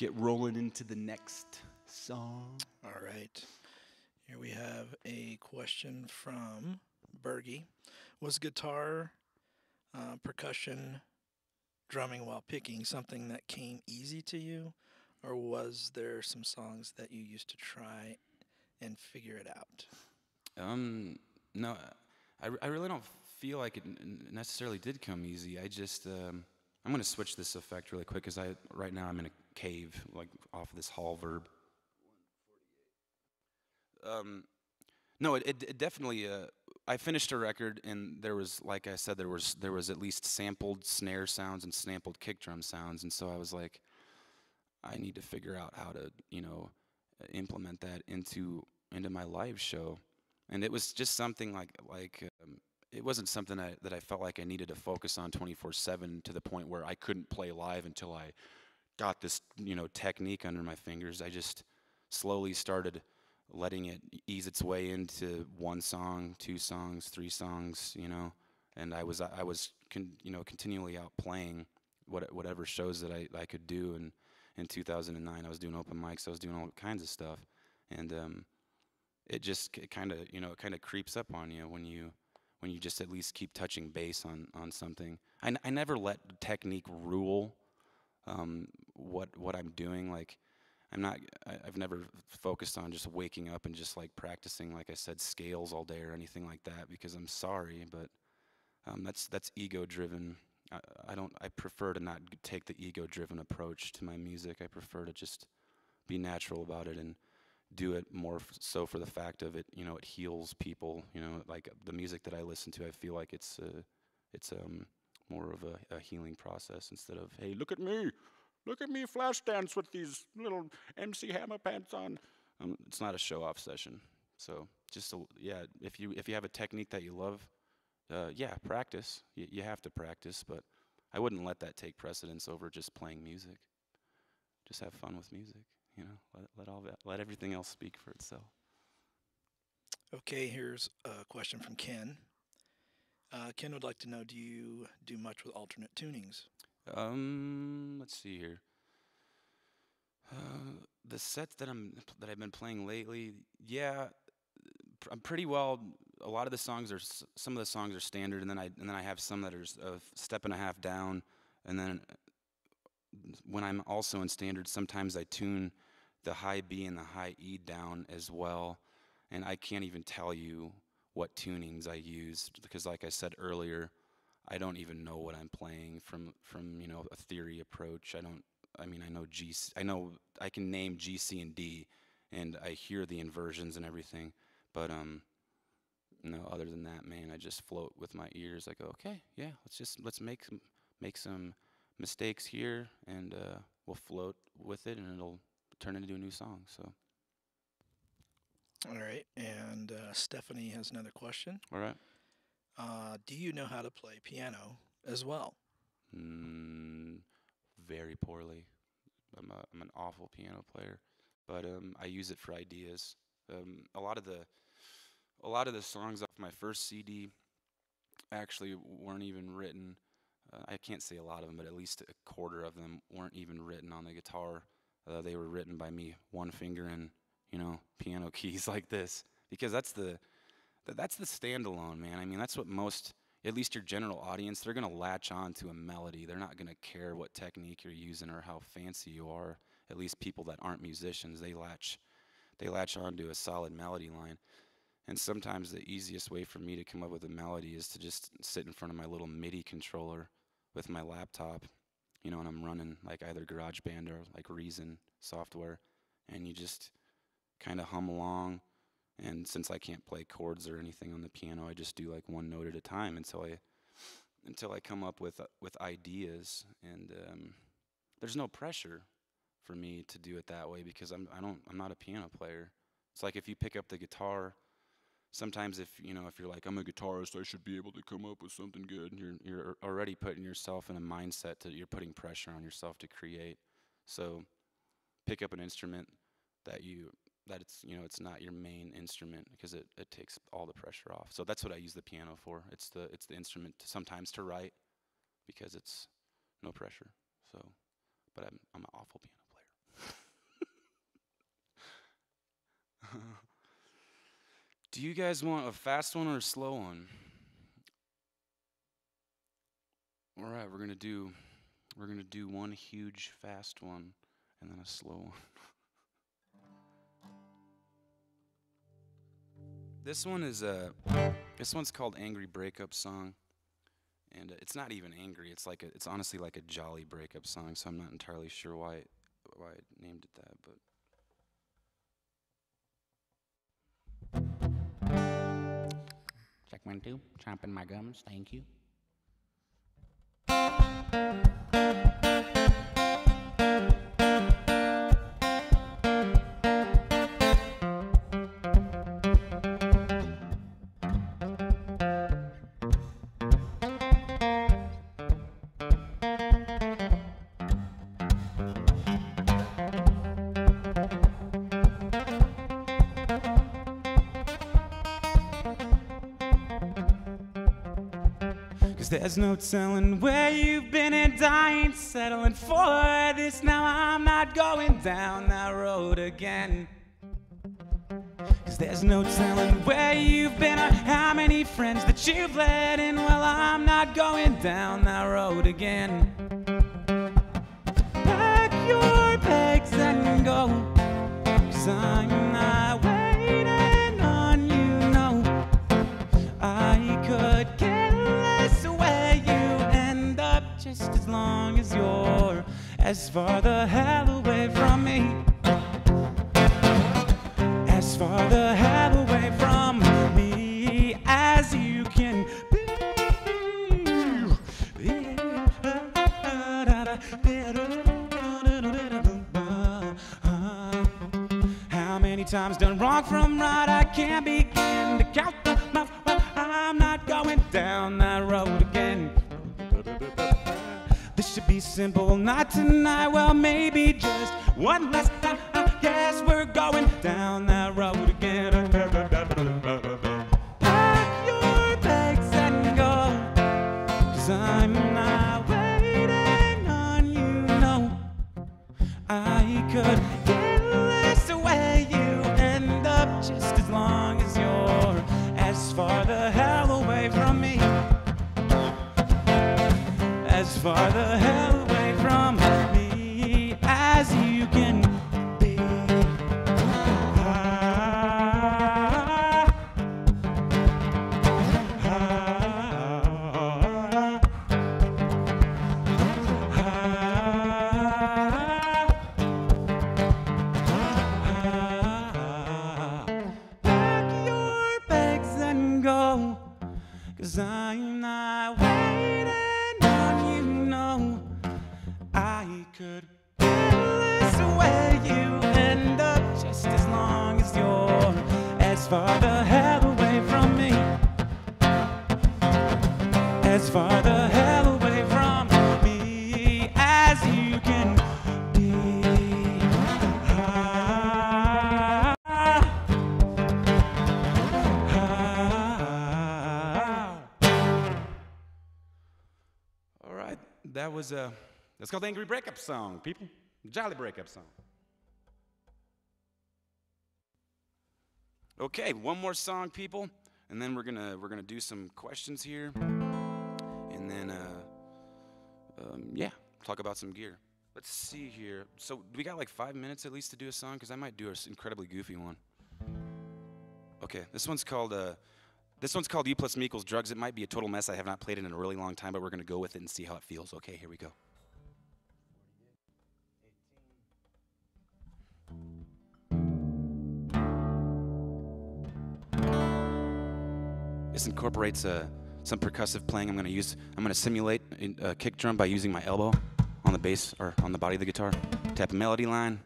get rolling into the next song. All right. Here we have a question from Bergie. Was guitar, uh, percussion, drumming while picking something that came easy to you, or was there some songs that you used to try and figure it out? Um, no, I, I really don't feel like it necessarily did come easy. I just um, I'm gonna switch this effect really quick because I right now I'm in a cave like off of this hall verb. Um, no, it, it, it definitely. Uh, I finished a record and there was, like I said, there was there was at least sampled snare sounds and sampled kick drum sounds, and so I was like, I need to figure out how to, you know, implement that into into my live show, and it was just something like like um, it wasn't something I, that I felt like I needed to focus on 24/7 to the point where I couldn't play live until I got this you know technique under my fingers. I just slowly started letting it ease its way into one song, two songs, three songs, you know, and I was I was con, you know continually out playing what, whatever shows that I, I could do. And in 2009 I was doing open mics, I was doing all kinds of stuff, and um, it just kind of you know it kind of creeps up on you when you when you just at least keep touching base on on something. I, n- I never let technique rule um, what what I'm doing. Like I'm not I, I've never focused on just waking up and just like practicing like I said scales all day or anything like that because I'm sorry, but um, that's that's ego driven. I, I don't I prefer to not take the ego driven approach to my music. I prefer to just be natural about it and do it more f- so for the fact of it you know it heals people you know like the music that i listen to i feel like it's uh, it's um more of a, a healing process instead of hey look at me. Look at me flash dance with these little mc hammer pants on. Um, it's not a show off session. So just a, yeah if you if you have a technique that you love uh, yeah practice. Y- you have to practice but i wouldn't let that take precedence over just playing music. Just have fun with music you know let, let all let everything else speak for itself Okay, here's a question from Ken. Uh, Ken would like to know: Do you do much with alternate tunings? um let's see here uh, the sets that i'm that i've been playing lately yeah pr- i'm pretty well a lot of the songs are s- some of the songs are standard and then i and then i have some that are s- a step and a half down and then uh, when i'm also in standard sometimes i tune the high b and the high e down as well and I can't even tell you what tunings I used because, like I said earlier, I don't even know what I'm playing from from you know a theory approach. I don't. I mean, I know G. I know I can name G, C, and D, and I hear the inversions and everything. But um, no. Other than that, man, I just float with my ears. I go, okay, yeah, let's just let's make some make some mistakes here, and uh, we'll float with it, and it'll turn it into a new song. So, All right, and uh, Stephanie has another question. all right. Uh, do you know how to play piano as well? Mm, very poorly. I'm, a, I'm an awful piano player, but um, I use it for ideas. Um, a lot of the a lot of the songs off my first CD actually weren't even written. Uh, I can't say a lot of them, but at least a quarter of them weren't even written on the guitar. Uh, they were written by me, one finger and you know piano keys like this, because that's the that's the standalone man. I mean, that's what most at least your general audience, they're going to latch on to a melody. They're not going to care what technique you're using or how fancy you are. At least people that aren't musicians, they latch they latch on to a solid melody line. And sometimes the easiest way for me to come up with a melody is to just sit in front of my little MIDI controller with my laptop, you know, and I'm running like either GarageBand or like Reason software, and you just kind of hum along and since I can't play chords or anything on the piano, I just do like one note at a time until I until I come up with uh, with ideas. And um, there's no pressure for me to do it that way because I'm I don't I'm not a piano player. It's like if you pick up the guitar. Sometimes if you know if you're like I'm a guitarist, I should be able to come up with something good. You're you're already putting yourself in a mindset that you're putting pressure on yourself to create. So pick up an instrument that you that it's you know it's not your main instrument because it, it takes all the pressure off. So that's what I use the piano for. It's the it's the instrument to sometimes to write because it's no pressure. So, but I'm I'm an awful piano player. Do you guys want a fast one or a slow one? All right, we're gonna do we're gonna do one huge fast one and then a slow one. This one is a. This one's called "Angry Breakup Song," and uh, it's not even angry. It's like a, it's honestly like a jolly breakup song. So I'm not entirely sure why why I named it that, but. Check one, two. Chomping my gums. Thank you. There's no telling where you've been and I ain't settling for this. Now I'm not going down that road again. Cause there's no telling where you've been or how many friends that you've let in. Well, I'm not going down that road again. Pack your bags and go. Cause I'm as far the hell away from me. As far the hell away from me as you can be. How many times done wrong from right? I can't begin to count simple, not tonight. Well, maybe just one last time. Yes, we're going down that road again. Pack your bags and go. Cause I'm not waiting on you, no. I could get less where you end up just as long as you're as far the hell away from me. As far the hell I could careless where you end up just as long as you're as far the hell away from me. As far the hell away from me as you can be. Ah, ah. All right, that was a. That's called the Angry Breakup Song, people. Jolly breakup song. Okay, one more song, people, and then we're gonna we're gonna do some questions here, and then uh, um, yeah, talk about some gear. Let's see here. So we got like five minutes at least to do a song, because I might do an incredibly goofy one. Okay, this one's called uh, this one's called U plus me equals drugs. It might be a total mess. I have not played it in a really long time, but we're gonna go with it and see how it feels. Okay, here we go. This incorporates uh, some percussive playing. I'm going to use. I'm going to simulate a kick drum by using my elbow on the bass or on the body of the guitar. Tap a melody line,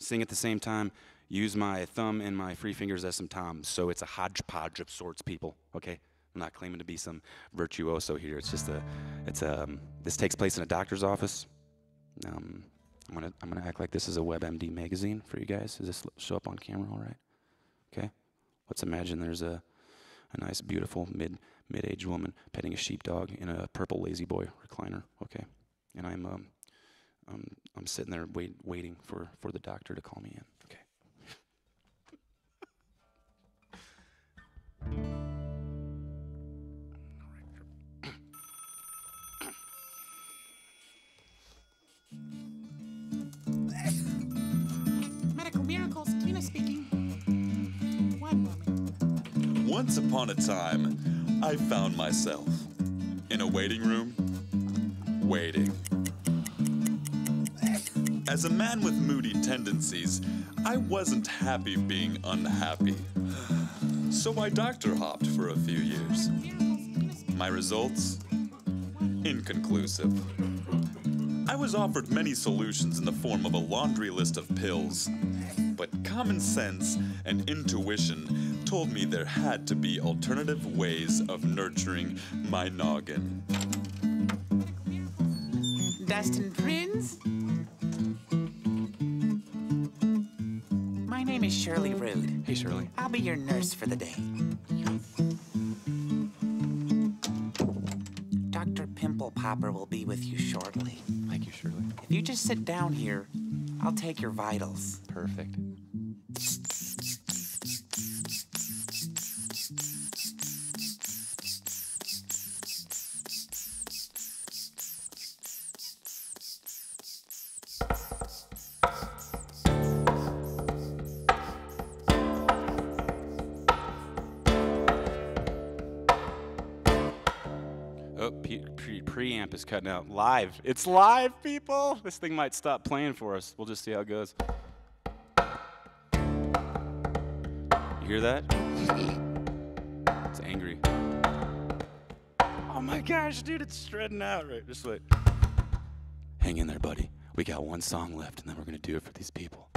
sing at the same time. Use my thumb and my free fingers as some toms. So it's a hodgepodge of sorts, people. Okay. I'm not claiming to be some virtuoso here. It's just a. It's um. This takes place in a doctor's office. Um, I'm gonna I'm gonna act like this is a WebMD magazine for you guys. Does this show up on camera all right? Okay. Let's imagine there's a a nice, beautiful mid mid-aged woman petting a sheepdog in a purple La-Z-Boy recliner. Okay, and I'm um, um I'm sitting there wait, waiting for for the doctor to call me in. Okay. Once upon a time, I found myself in a waiting room, waiting. As a man with moody tendencies, I wasn't happy being unhappy. So I doctor hopped for a few years. My results? Inconclusive. I was offered many solutions in the form of a laundry list of pills, but common sense and intuition told me there had to be alternative ways of nurturing my noggin. Dustin Prinz? My name is Shirley Rude. Hey Shirley. I'll be your nurse for the day. Dr. Pimple Popper will be with you shortly. Thank you, Shirley. If you just sit down here, I'll take your vitals. Perfect. Cutting out. Live. It's live, people. This thing might stop playing for us. We'll just see how it goes. You hear that? It's angry. Oh my gosh, dude, it's shredding out right. Just wait. Hang in there, buddy. We got one song left, and then we're gonna do it for these people.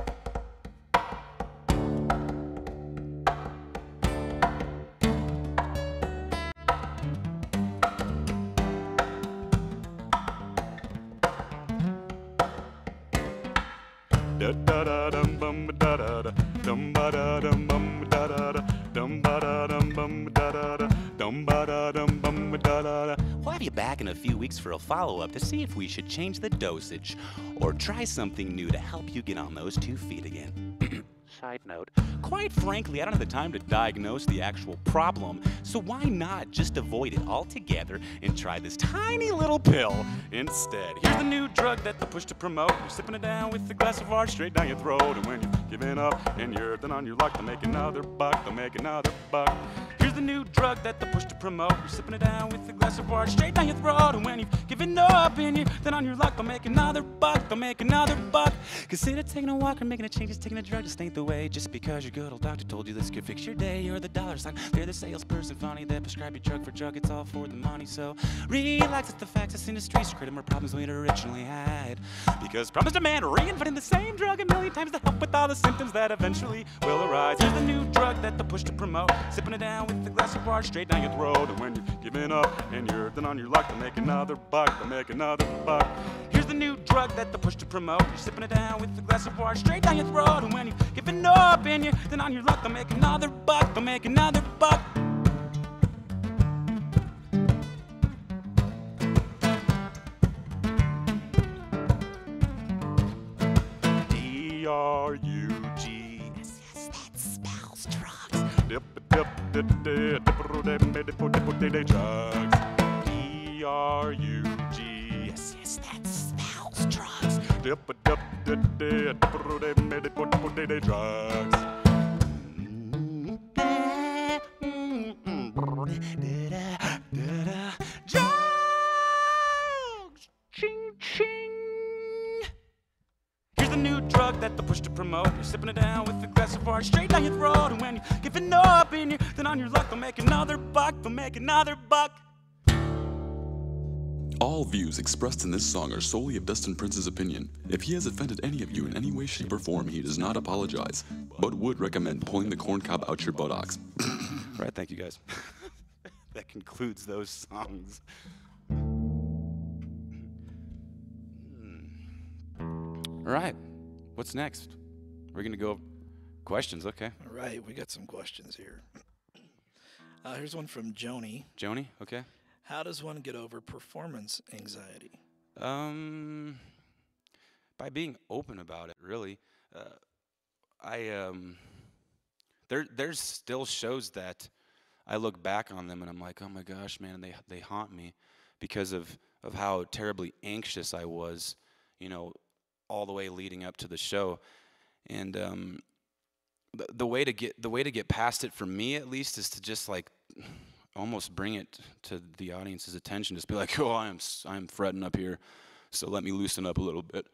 We'll have you back in a few weeks for a follow up to see if we should change the dosage or try something new to help you get on those two feet again. Side note, quite frankly, I don't have the time to diagnose the actual problem, so why not just avoid it altogether and try this tiny little pill instead? Here's the new drug that they push to promote. You're sipping it down with a glass of water straight down your throat, and when you're giving up and you're then on your luck, they'll make another buck, they'll make another buck. The new drug that they push to promote. You're sipping it down with a glass of water straight down your throat, and when you've given up and you're then on your luck, they'll make another buck, they'll make another buck. Consider taking a walk or making a change, just taking a drug just ain't the way. Just because your good old doctor told you this could fix your day, or the dollar sign. They're the salesperson funny that prescribe you drug for drug. It's all for the money, so relax. It's the facts. This industry's created more problems than we originally had. Because problems demand reinventing the same drug a million times to help with all the symptoms that eventually will arise. Here's the new drug that they push to promote. Sipping it down with a glass of water straight down your throat, and when you're giving up and you're then on your luck, to make another buck, to make another buck. Here's the new drug that they push to promote. You're sipping it down with a glass of water straight down your throat, and when you're giving up and you're then on your luck, they'll make another buck, they'll make another buck. D R U G that spells drugs. Dip dip Drugs. P R U G. Yes, yes, that spells drugs. Drugs. Drugs. Ching ching. Here's the new drug that they push to promote. You're sipping it down with a glass of water straight down your throat. And when you're giving up and you're then on your luck, they'll make another buck, they'll make another buck. All views expressed in this song are solely of Dustin Prinz's opinion. If he has offended any of you in any way, shape, or form, he does not apologize, but would recommend pulling the corn cob out your buttocks. All right, thank you guys. that concludes those songs. Hmm. All right, what's next? We're gonna go questions. Okay, All right, we got some questions here. Uh, here's one from Joni. Joni. Okay. How does one get over performance anxiety? Um, by being open about it, really. Uh, I um, there there's still shows that I look back on them and I'm like, oh my gosh, man, they they haunt me because of of how terribly anxious I was, you know, all the way leading up to the show, and um, the, the way to get the way to get past it for me at least is to just like almost bring it to the audience's attention. Just be like oh i'm i'm fretting up here so let me loosen up a little bit.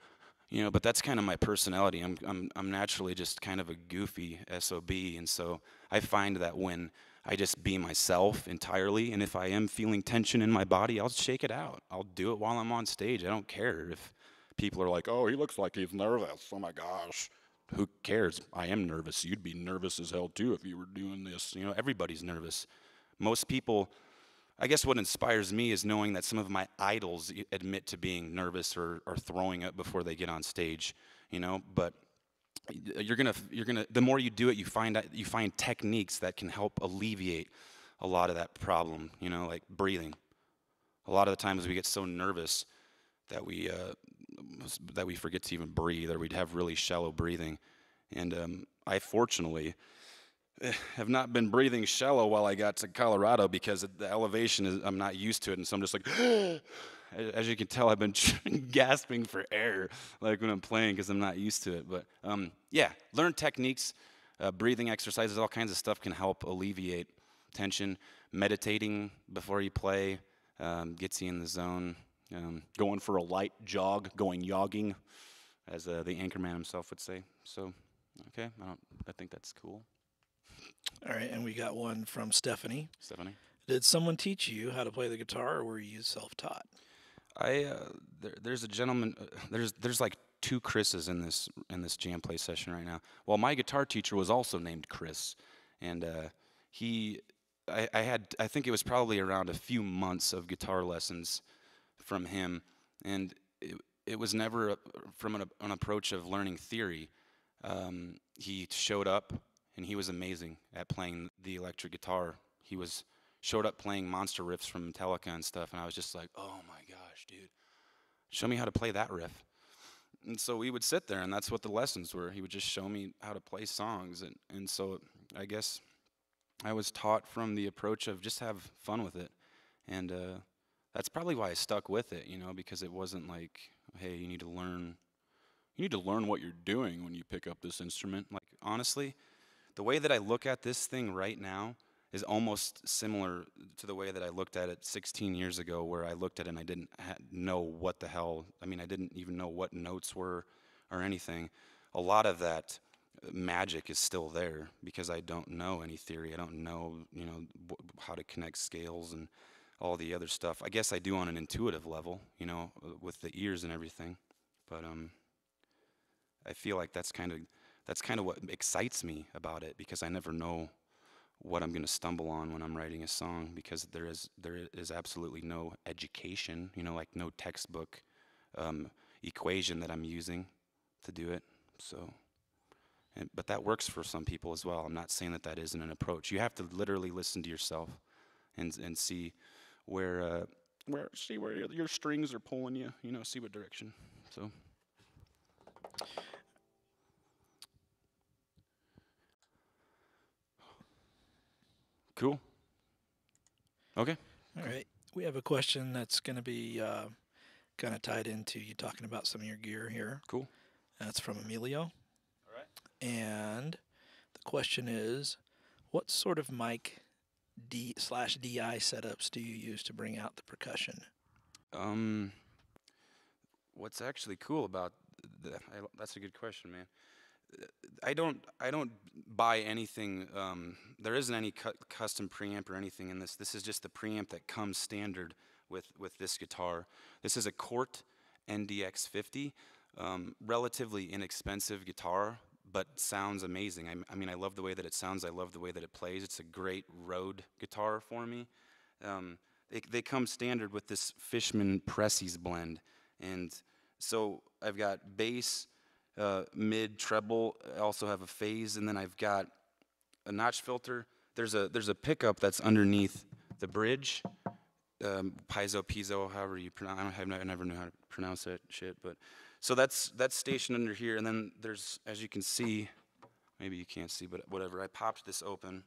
You know but that's kind of my personality. I'm i'm i'm naturally just kind of a goofy sob and so i find that when i just be myself entirely and if i am feeling tension in my body i'll shake it out. I'll do it while i'm on stage. I don't care if people are like oh he looks like he's nervous. Oh my gosh. Who cares? I am nervous. You'd be nervous as hell too if you were doing this. You know everybody's nervous. Most people i guess what inspires me is knowing that some of my idols admit to being nervous or, or throwing up before they get on stage you know? But you're gonna you're gonna the more you do it you find you find techniques that can help alleviate a lot of that problem you know like breathing. A lot of the times we get so nervous that we uh, that we forget to even breathe or we'd have really shallow breathing and um, i fortunately eh, have not been breathing shallow while I got to Colorado because the elevation is I'm not used to it, and so I'm just like, as you can tell, I've been gasping for air like when I'm playing because I'm not used to it. But um, yeah, learn techniques, uh, breathing exercises, all kinds of stuff can help alleviate tension. Meditating before you play, um, gets you in the zone. Um, Going for a light jog, going jogging. as uh, the anchorman himself would say. So, okay, I don't. I think that's cool, All right, and we got one from Stephanie. Stephanie. Did someone teach you how to play the guitar, or were you self-taught? I uh, there, there's a gentleman. Uh, there's there's like two Chris's in this in this JamPlay session right now. Well, my guitar teacher was also named Chris, and uh, he I, I had I think it was probably around a few months of guitar lessons from him, and it, it was never from an, an approach of learning theory. Um, he showed up, and he was amazing at playing the electric guitar. He was showed up playing monster riffs from Metallica and stuff, and I was just like, oh my gosh, dude, show me how to play that riff. And so we would sit there, and that's what the lessons were. He would just show me how to play songs, and, and so I guess I was taught from the approach of just have fun with it, and uh, that's probably why I stuck with it, you know, because it wasn't like, hey, you need to learn, you need to learn what you're doing when you pick up this instrument. Like honestly, the way that I look at this thing right now is almost similar to the way that I looked at it 16 years ago, where I looked at it and I didn't know what the hell. I mean, I didn't even know what notes were or anything. A lot of that uh, magic is still there because I don't know any theory. I don't know, you know, how to connect scales and all the other stuff. I guess I do on an intuitive level, you know, uh, with the ears and everything. But um, I feel like that's kind of that's kind of what excites me about it because I never know what I'm going to stumble on when I'm writing a song because there is there is absolutely no education, you know, like no textbook um, equation that I'm using to do it. So, and, but that works for some people as well. I'm not saying that that isn't an approach. You have to literally listen to yourself and and see where uh, where see where your, your strings are pulling you. You know, see what direction. So. Cool. Okay. All right, we have a question that's going to be uh, kind of tied into you talking about some of your gear here. Cool. That's from Emilio. All right. And the question is, what sort of mic D slash DI setups do you use to bring out the percussion? Um, what's actually cool about th- I, that's a good question, man. I don't I don't buy anything. Um, there isn't any cu- custom preamp or anything in this. This is just the preamp that comes standard with with this guitar. This is a Cort NDX50, um, relatively inexpensive guitar, but sounds amazing. I mean, I love the way that it sounds. I love the way that it plays. It's a great road guitar for me. Um, they, they come standard with this Fishman Presys blend. And so I've got bass, uh, mid, treble. I also have a phase, and then I've got a notch filter. There's a there's a pickup that's underneath the bridge, um, piezo, piezo, however you pronounce. I I never knew how to pronounce that shit, but so that's that's stationed under here, and then there's as you can see, maybe you can't see, but whatever. I popped this open,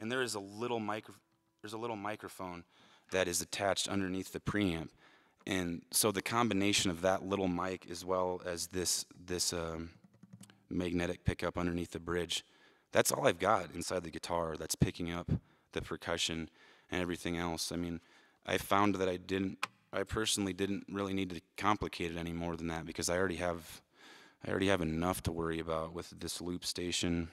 and there is a little micro there's a little microphone that is attached underneath the preamp. And so the combination of that little mic as well as this this um, magnetic pickup underneath the bridge, that's all I've got inside the guitar that's picking up the percussion and everything else. I mean, I found that I didn't I personally didn't really need to complicate it any more than that because I already have I already have enough to worry about with this loop station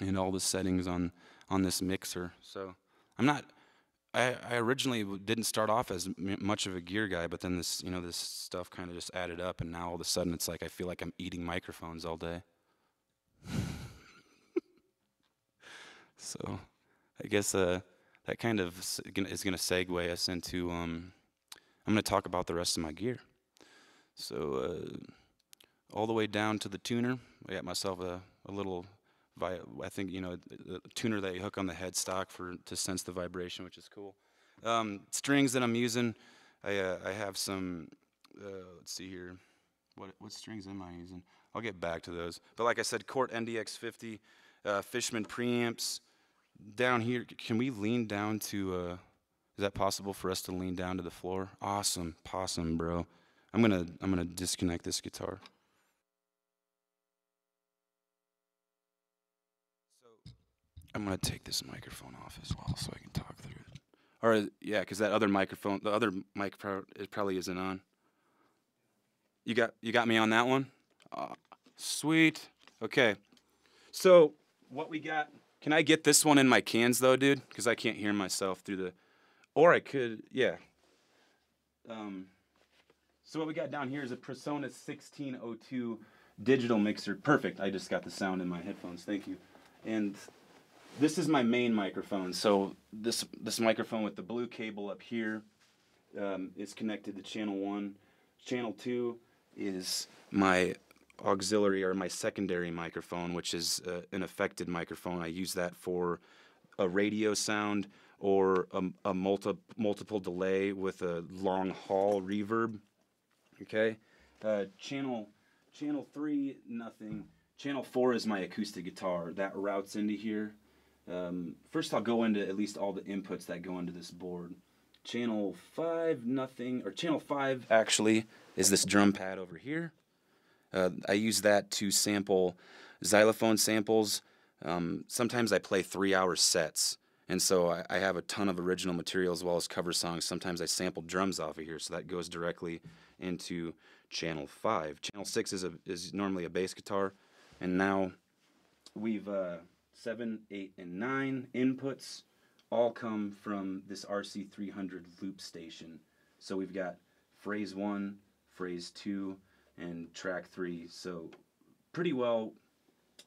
and all the settings on on this mixer. So I'm not. I, I originally didn't start off as much of a gear guy, but then this, you know, this stuff kind of just added up, and now all of a sudden it's like I feel like I'm eating microphones all day. so, I guess uh, that kind of is going to segue us into. Um, I'm going to talk about the rest of my gear. So, uh, all the way down to the tuner, I got myself a, a little I think you know the tuner that you hook on the headstock for to sense the vibration, which is cool. Um, strings that I'm using, I uh, I have some. Uh, let's see here, what what strings am I using? I'll get back to those. But like I said, Cort NDX50, uh, Fishman preamps. Down here, can we lean down to? Is that possible for us to lean down to the floor? Awesome, possum, bro. I'm gonna I'm gonna disconnect this guitar. So I'm gonna take this microphone off as well so I can talk through it. Or is- yeah, because that other microphone, the other mic, it probably isn't on. You got you got me on that one. Aw, sweet. Okay. So what we got? Can I get this one in my cans though, dude? Because I can't hear myself through the. Or I could, yeah. Um. So what we got down here is a Presonus 1602 digital mixer. Perfect. I just got the sound in my headphones. Thank you. And this is my main microphone. So this this microphone with the blue cable up here um, is connected to channel one. Channel two is my auxiliary or my secondary microphone, which is uh, an affected microphone. I use that for a radio sound or a, a multi, multiple delay with a long haul reverb. Okay, uh, channel channel three nothing. Channel four is my acoustic guitar that routes into here. Um, first, I'll go into at least all the inputs that go into this board. Channel five nothing or channel five actually is this drum pad over here. Uh, I use that to sample xylophone samples. Um, sometimes I play three hour sets, and so I, I have a ton of original material as well as cover songs. Sometimes I sample drums off of here, so that goes directly into channel five. Channel six is a is normally a bass guitar, and now we've uh, seven, eight, and nine inputs all come from this RC300 loop station. So we've got phrase one, phrase two, and track three. So pretty well,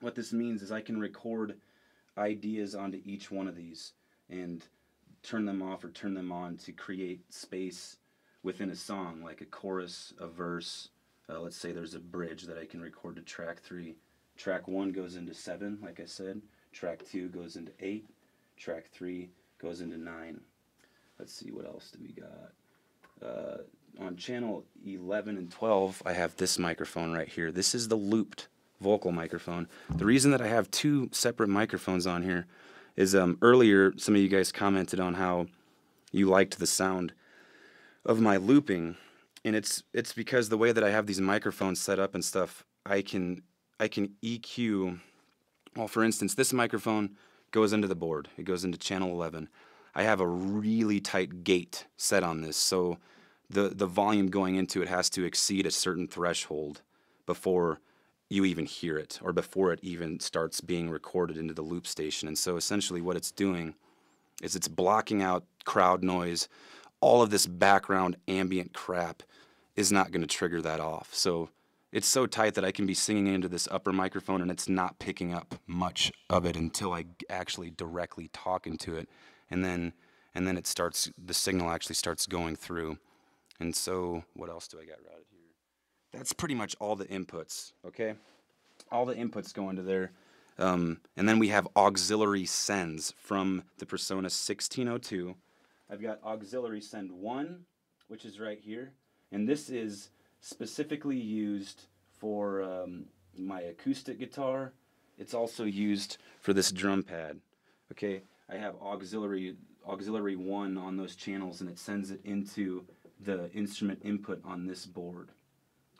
what this means is I can record ideas onto each one of these and turn them off or turn them on to create space within a song, like a chorus, a verse. Uh, let's say there's a bridge that I can record to track three. Track one goes into seven, like I said. Track two goes into eight. Track three goes into nine. Let's see, what else do we got? Uh, on channel 11 and 12, I have this microphone right here. This is the looped vocal microphone. The reason that I have two separate microphones on here is um, earlier some of you guys commented on how you liked the sound of my looping, and it's it's because the way that I have these microphones set up and stuff, I can I can EQ. Well, for instance, this microphone goes into the board. It goes into channel 11. I have a really tight gate set on this, so the the volume going into it has to exceed a certain threshold before you even hear it or before it even starts being recorded into the loop station. And so essentially what it's doing is it's blocking out crowd noise. All of this background ambient crap is not going to trigger that off. So it's so tight that I can be singing into this upper microphone and it's not picking up much of it until I actually directly talk into it. And then and then it starts the signal actually starts going through. And so what else do I got routed? That's pretty much all the inputs, okay? All the inputs go into there. Um, and then we have auxiliary sends from the Presonus 1602. I've got auxiliary send 1, which is right here. And this is specifically used for um, my acoustic guitar. It's also used for this drum pad. Okay, I have auxiliary auxiliary 1 on those channels and it sends it into the instrument input on this board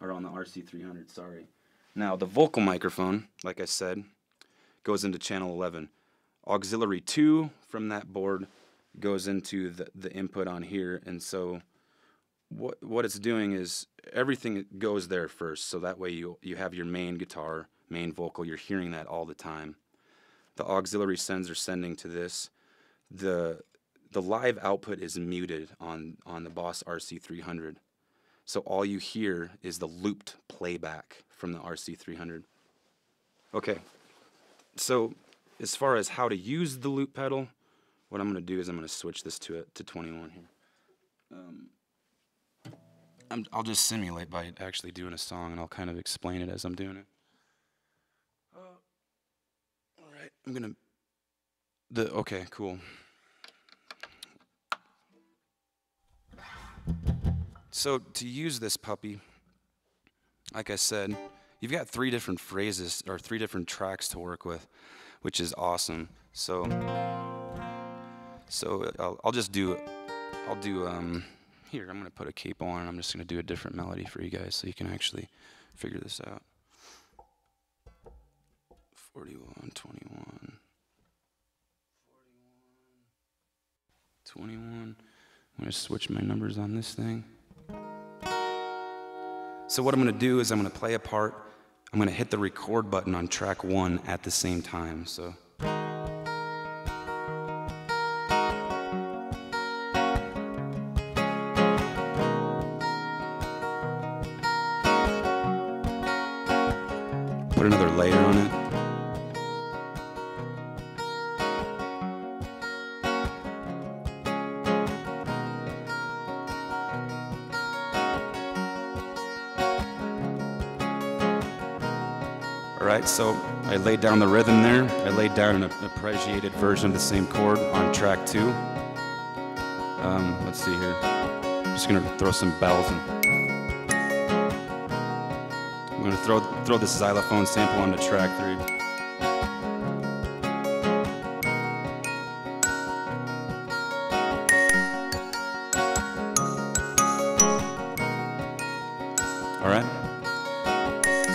or on the RC300, sorry. Now, the vocal microphone, like I said, goes into channel 11. Auxiliary 2 from that board goes into the, the input on here, and so what what it's doing is everything goes there first, so that way you you have your main guitar, main vocal, you're hearing that all the time. The auxiliary sends are sending to this. The the live output is muted on on the Boss RC300. So all you hear is the looped playback from the RC300. Okay. So as far as how to use the loop pedal, what I'm going to do is I'm going to switch this to it to 21 here. Um, I'm, I'll just simulate by actually doing a song, and I'll kind of explain it as I'm doing it. Uh, all right, I'm gonna. The okay, cool. So to use this puppy, like I said, you've got three different phrases or three different tracks to work with, which is awesome. So, so I'll, I'll just do, I'll do. Um, here, I'm gonna put a cape on, and I'm just gonna do a different melody for you guys, so you can actually figure this out. 41, 21. 21. I'm going to switch my numbers on this thing. So, what I'm going to do is I'm going to play a part. I'm going to hit the record button on track one at the same time. So. I laid down the rhythm there. I laid down an arpeggiated version of the same chord on track two. Um, let's see here. I'm just gonna throw some bells and I'm gonna throw throw this xylophone sample onto track three. All right.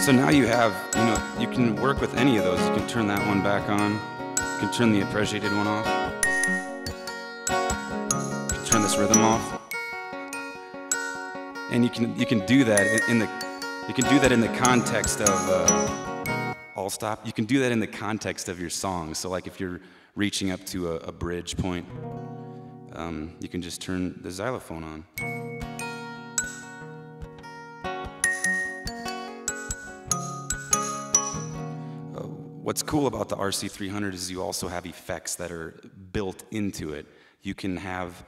So now you have, can work with any of those. You can turn that one back on. You can turn the arpeggiated one off. You can turn this rhythm off. And you can you can do that in- the you can do that in the context of uh, all stop. You can do that in the context of your song. So like if you're reaching up to a, a bridge point, um, you can just turn the xylophone on. What's cool about the RC300 is you also have effects that are built into it. You can have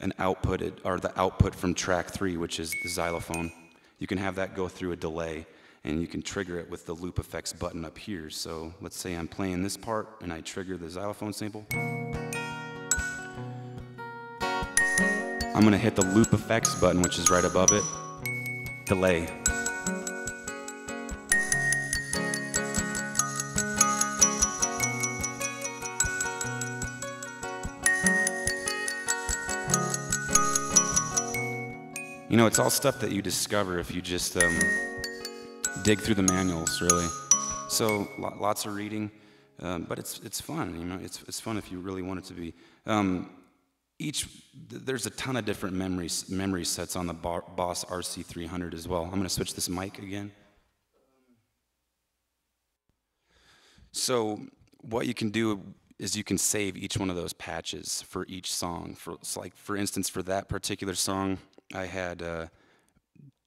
an output, or the output from track three, which is the xylophone. You can have that go through a delay, and you can trigger it with the loop effects button up here. So let's say I'm playing this part, and I trigger the xylophone sample. I'm gonna hit the loop effects button, which is right above it. Delay. You know, it's all stuff that you discover if you just um, dig through the manuals, really. So lo- lots of reading, um, but it's it's fun. You know, it's it's fun if you really want it to be. Um, each there's a ton of different memory memory sets on the Bar- Boss RC300 as well. I'm going to switch this mic again. So what you can do is you can save each one of those patches for each song. For like for instance, for that particular song, I had uh,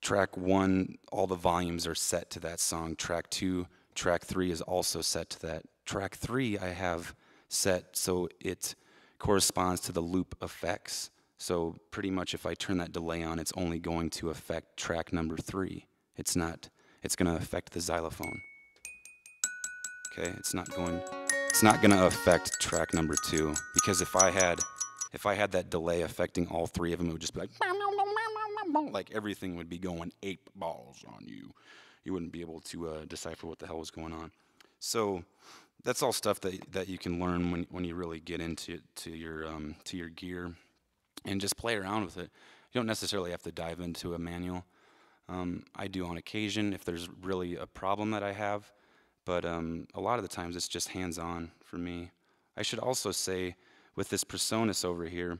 track one. All the volumes are set to that song. Track two, track three is also set to that. Track three I have set so it corresponds to the loop effects. So pretty much, if I turn that delay on, it's only going to affect track number three. It's not. It's going to affect the xylophone. Okay, it's not going it's not going to affect track number 2 because if I had if I had that delay affecting all three of them it would just be like like everything would be going ape balls on you. You wouldn't be able to uh, decipher what the hell was going on. So that's all stuff that that you can learn when when you really get into to your um, to your gear and just play around with it. You don't necessarily have to dive into a manual. Um, I do on occasion if there's really a problem that I have, but um, a lot of the times it's just hands-on for me. I should also say with this Presonus over here,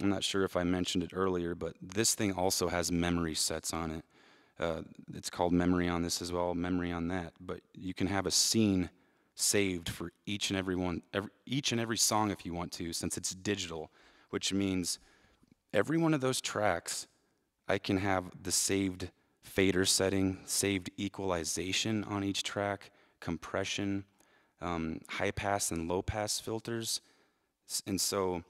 I'm not sure if I mentioned it earlier, but this thing also has memory sets on it. Uh, it's called memory on this as well, memory on that. But you can have a scene saved for each and every one, every, each and every song if you want to, since it's digital, which means every one of those tracks, I can have the saved fader setting, saved equalization on each track, compression, um, high pass and low pass filters. And so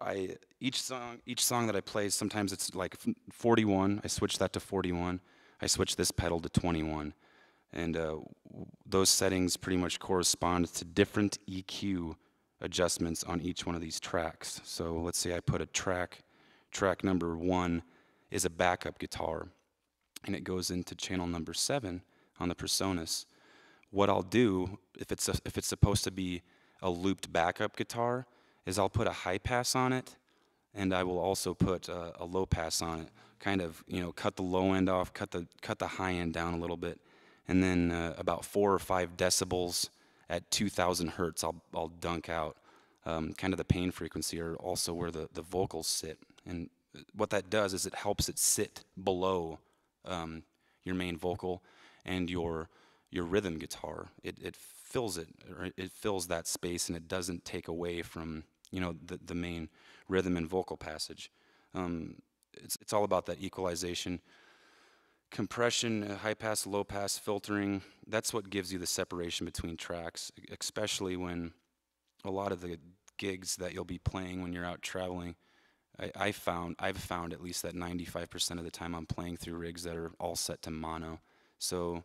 I each song each song that I play sometimes it's like 41 I switch that to 41 I switch this pedal to 21 and uh, those settings pretty much correspond to different EQ adjustments on each one of these tracks. So let's say I put a track track number 1 is a backup guitar and it goes into channel number 7 on the Presonus what I'll do if it's a, if it's supposed to be a looped backup guitar is I'll put a high pass on it and I will also put a, a low pass on it kind of you know cut the low end off cut the cut the high end down a little bit and then uh, about four or five decibels at 2000 hertz I'll, I'll dunk out um, kind of the pain frequency or also where the, the vocals sit. And what that does is it helps it sit below um, your main vocal and your your rhythm guitar. It, it fills it, it fills that space, and it doesn't take away from you know the, the main rhythm and vocal passage. Um, it's, it's all about that equalization compression, uh, high pass, low pass, filtering, that's what gives you the separation between tracks, especially when a lot of the gigs that you'll be playing when you're out traveling. I, I found I've found at least that 95% of the time I'm playing through rigs that are all set to mono. So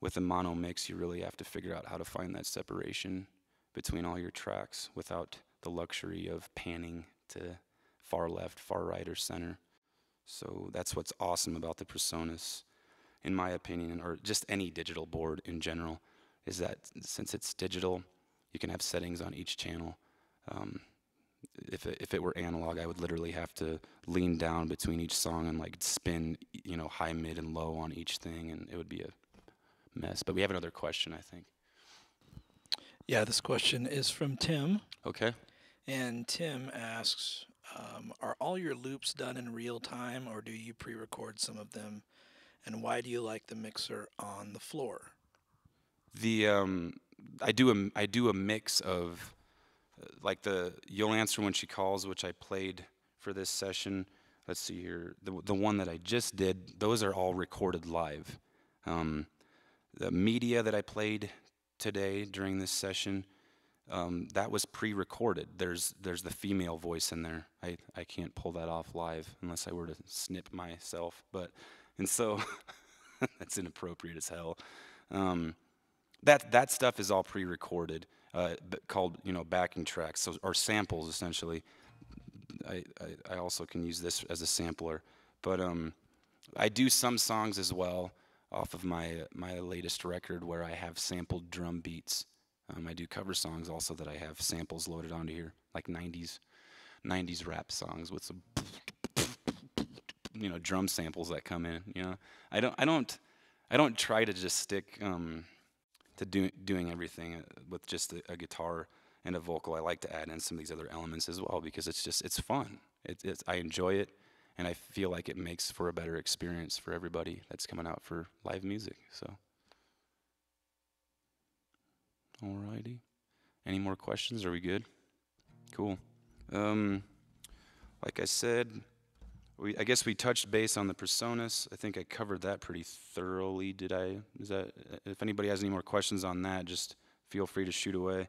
with a mono mix, you really have to figure out how to find that separation between all your tracks without the luxury of panning to far left, far right, or center. So that's what's awesome about the Presonus, in my opinion, or just any digital board in general, is that since it's digital, you can have settings on each channel. Um, if it, if it were analog, I would literally have to lean down between each song and like spin, you know, high, mid, and low on each thing, and it would be a mess. But we have another question, I think. Yeah, this question is from Tim. Okay. And Tim asks, um, are all your loops done in real time or do you pre-record some of them? And why do you like the mixer on the floor? The um, I do a I do a mix of uh, like the you'll answer when she calls, which I played for this session. Let's see here, the the one that I just did. Those are all recorded live. Um, the media that I played today during this session, um, that was pre-recorded. There's there's the female voice in there. I I can't pull that off live unless I were to snip myself. But and so that's inappropriate as hell. Um, that that stuff is all pre-recorded, uh, called you know backing tracks, so or samples essentially. I, I I also can use this as a sampler, but um, I do some songs as well off of my my latest record where I have sampled drum beats. Um, I do cover songs also that I have samples loaded onto here, like 90s 90s rap songs with some you know drum samples that come in. You know, I don't I don't I don't try to just stick. Um, to do, doing everything uh, with just a, a guitar and a vocal. I like to add in some of these other elements as well because it's just it's fun. It, it's I enjoy it, and I feel like it makes for a better experience for everybody that's coming out for live music. So, alrighty. Any more questions? Are we good? Cool. Um, like I said, we, I guess we touched base on the Presonus. I think I covered that pretty thoroughly. Did I? Is that? If anybody has any more questions on that, just feel free to shoot away.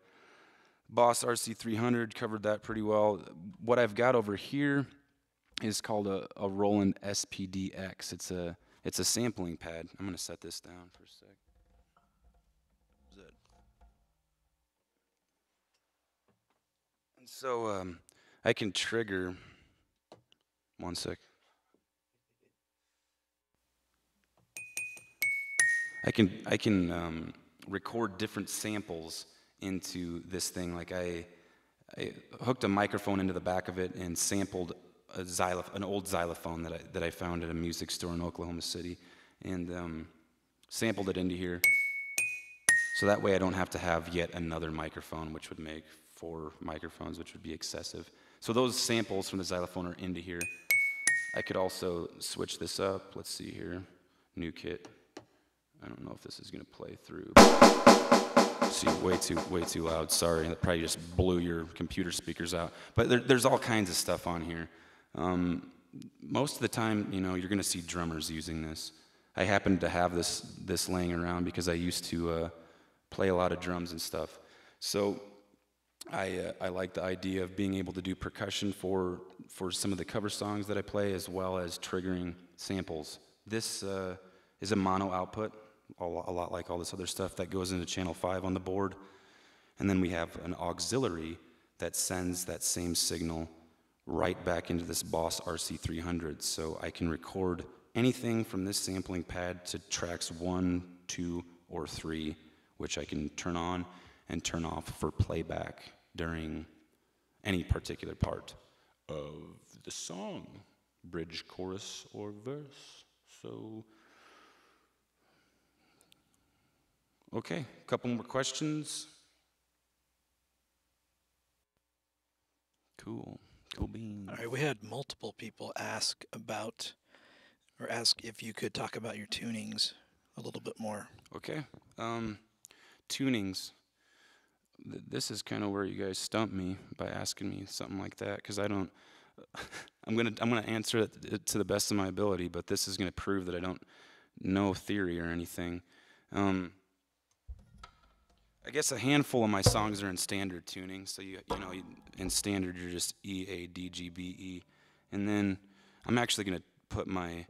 Boss RC300 covered that pretty well. What I've got over here is called a, a Roland SPDX. It's a it's a sampling pad. I'm gonna set this down for a sec. So um, I can trigger. One sec. I can I can um, record different samples into this thing. Like I, I hooked a microphone into the back of it and sampled a xyloph- an old xylophone that I that I found at a music store in Oklahoma City, and um, sampled it into here. So that way I don't have to have yet another microphone, which would make four microphones, which would be excessive. So those samples from the xylophone are into here. I could also switch this up. Let's see here. New kit. I don't know if this is gonna play through. See, way too, way too loud. Sorry, that probably just blew your computer speakers out. But there, there's all kinds of stuff on here. Um, most of the time, you know, you're gonna see drummers using this. I happen to have this this laying around because I used to uh, play a lot of drums and stuff. So I, uh, I like the idea of being able to do percussion for, for some of the cover songs that I play, as well as triggering samples. This uh, is a mono output, a lo- a lot like all this other stuff that goes into channel 5 on the board. And then we have an auxiliary that sends that same signal right back into this Boss RC300. So I can record anything from this sampling pad to tracks 1, 2, or 3, which I can turn on and turn off for playback during any particular part of the song, bridge, chorus, or verse. So, okay, a couple more questions. Cool. Cool beans. All right, we had multiple people ask about or ask if you could talk about your tunings a little bit more. Okay. Um, tunings. Th- this is kind of where you guys stump me by asking me something like that because I don't. I'm gonna I'm gonna answer it to the best of my ability, but this is gonna prove that I don't know theory or anything. Um, I guess a handful of my songs are in standard tuning, so you you know in standard you're just E A D G B E, and then I'm actually gonna put my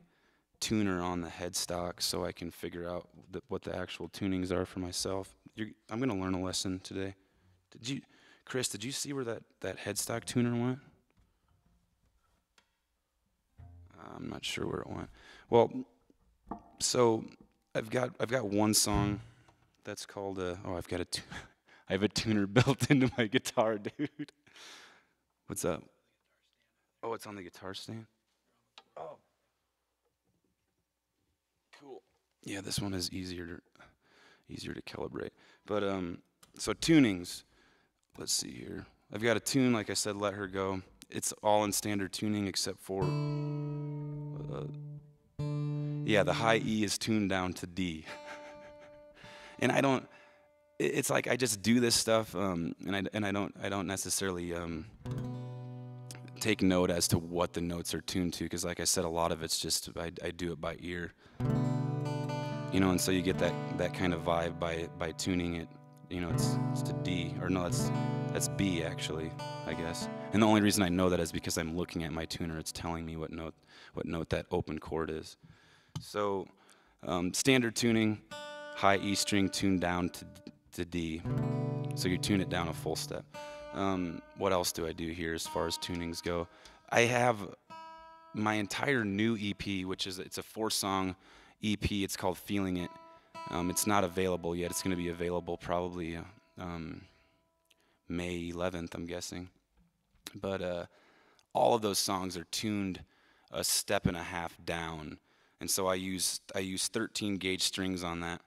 tuner on the headstock so I can figure out the, what the actual tunings are for myself. You're, I'm going to learn a lesson today. Did you, Chris? Did you see where that that headstock tuner went? I'm not sure where it went. Well, so I've got I've got one song that's called uh, oh I've got a tu- I have a tuner built into my guitar, dude. What's up? Oh, it's on the guitar stand. Oh. Cool. Yeah, this one is easier to easier to calibrate. But um, so tunings. Let's see here. I've got a tune, like I said, let her go. It's all in standard tuning except for. Uh, yeah, the high E is tuned down to D. and I don't. It's like I just do this stuff, um, and I and I don't I don't necessarily um, take note as to what the notes are tuned to, because like I said, a lot of it's just I, I do it by ear you know, and so you get that that kind of vibe by by tuning it. You know, it's it's to D or no, that's that's B actually, I guess. And the only reason I know that is because I'm looking at my tuner. It's telling me what note what note that open chord is. So um, standard tuning, high E string tuned down to to D. So you tune it down a full step. Um, what else do I do here as far as tunings go? I have my entire new EP, which is it's a four song EP. It's called Feeling It. Um, it's not available yet. It's going to be available probably uh, um, May 11th, I'm guessing. But uh, all of those songs are tuned a step and a half down, and so I use I use 13 gauge strings on that,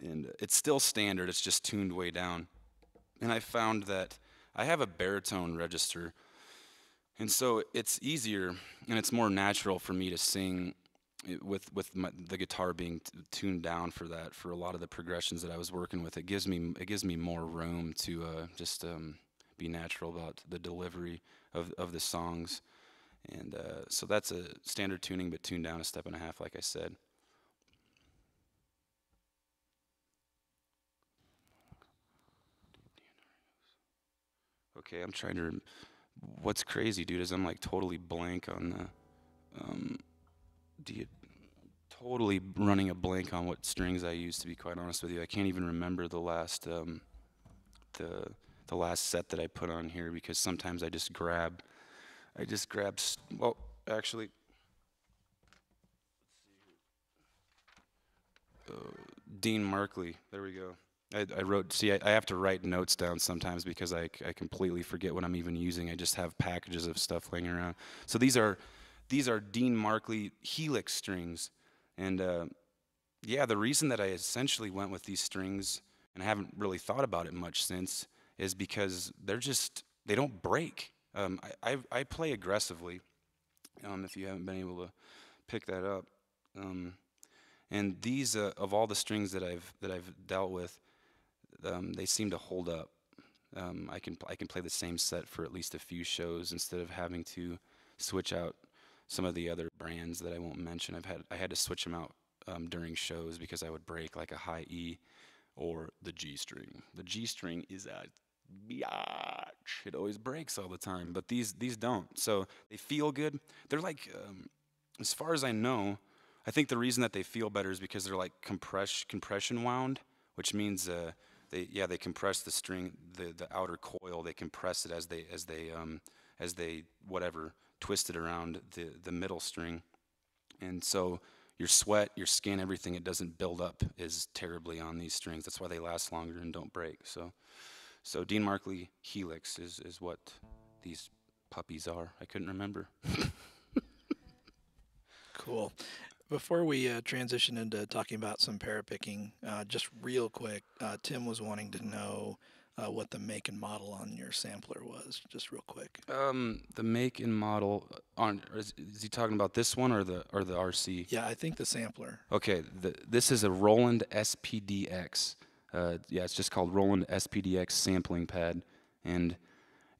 and it's still standard. It's just tuned way down. And I found that I have a baritone register, and so it's easier and it's more natural for me to sing it- with with my, the guitar being t- tuned down for that for a lot of the progressions that I was working with. It gives me it gives me more room to uh, just um, be natural about the delivery of of the songs, and uh, so that's a standard tuning, but tuned down a step and a half, like I said. Okay, I'm trying to. What's crazy, dude, is I'm like totally blank on the. Um, totally running a blank on what strings I used to be quite honest with you. I can't even remember the last um, the the last set that I put on here because sometimes I just grab I just grab well actually uh, Dean Markley. There we go. I, I wrote. See, I, I have to write notes down sometimes because I I completely forget what I'm even using. I just have packages of stuff laying around. So these are these are Dean Markley Helix strings, and uh, yeah, the reason that I essentially went with these strings and I haven't really thought about it much since is because they're just they don't break. Um, I, I I play aggressively. Um, if you haven't been able to pick that up. Um, and these uh, of all the strings that I've that I've dealt with, um, they seem to hold up. Um, I can I can play the same set for at least a few shows instead of having to switch out some of the other brands that I won't mention. I've had I had to switch them out um, during shows because I would break like a high E or the G string. The G string is a biatch. It always breaks all the time, but these these don't. So they feel good. They're like, um, as far as I know, I think the reason that they feel better is because they're like compress compression wound, which means uh, they yeah they compress the string the the outer coil they compress it as they as they um, as they whatever twist it around the the middle string, and so your sweat, your skin, everything it doesn't build up as terribly on these strings. That's why they last longer and don't break. So so Dean Markley Helix is is what these puppies are. I couldn't remember. Cool. Before we uh, transition into talking about some parapicking, uh, just real quick, uh, Tim was wanting to know uh, what the make and model on your sampler was, just real quick. Um, the make and model uh, on is, is he talking about this one or the or the RC? Yeah, I think the sampler. Okay, the, this is a Roland SPDX. Uh, yeah, it's just called Roland SPDX sampling pad, and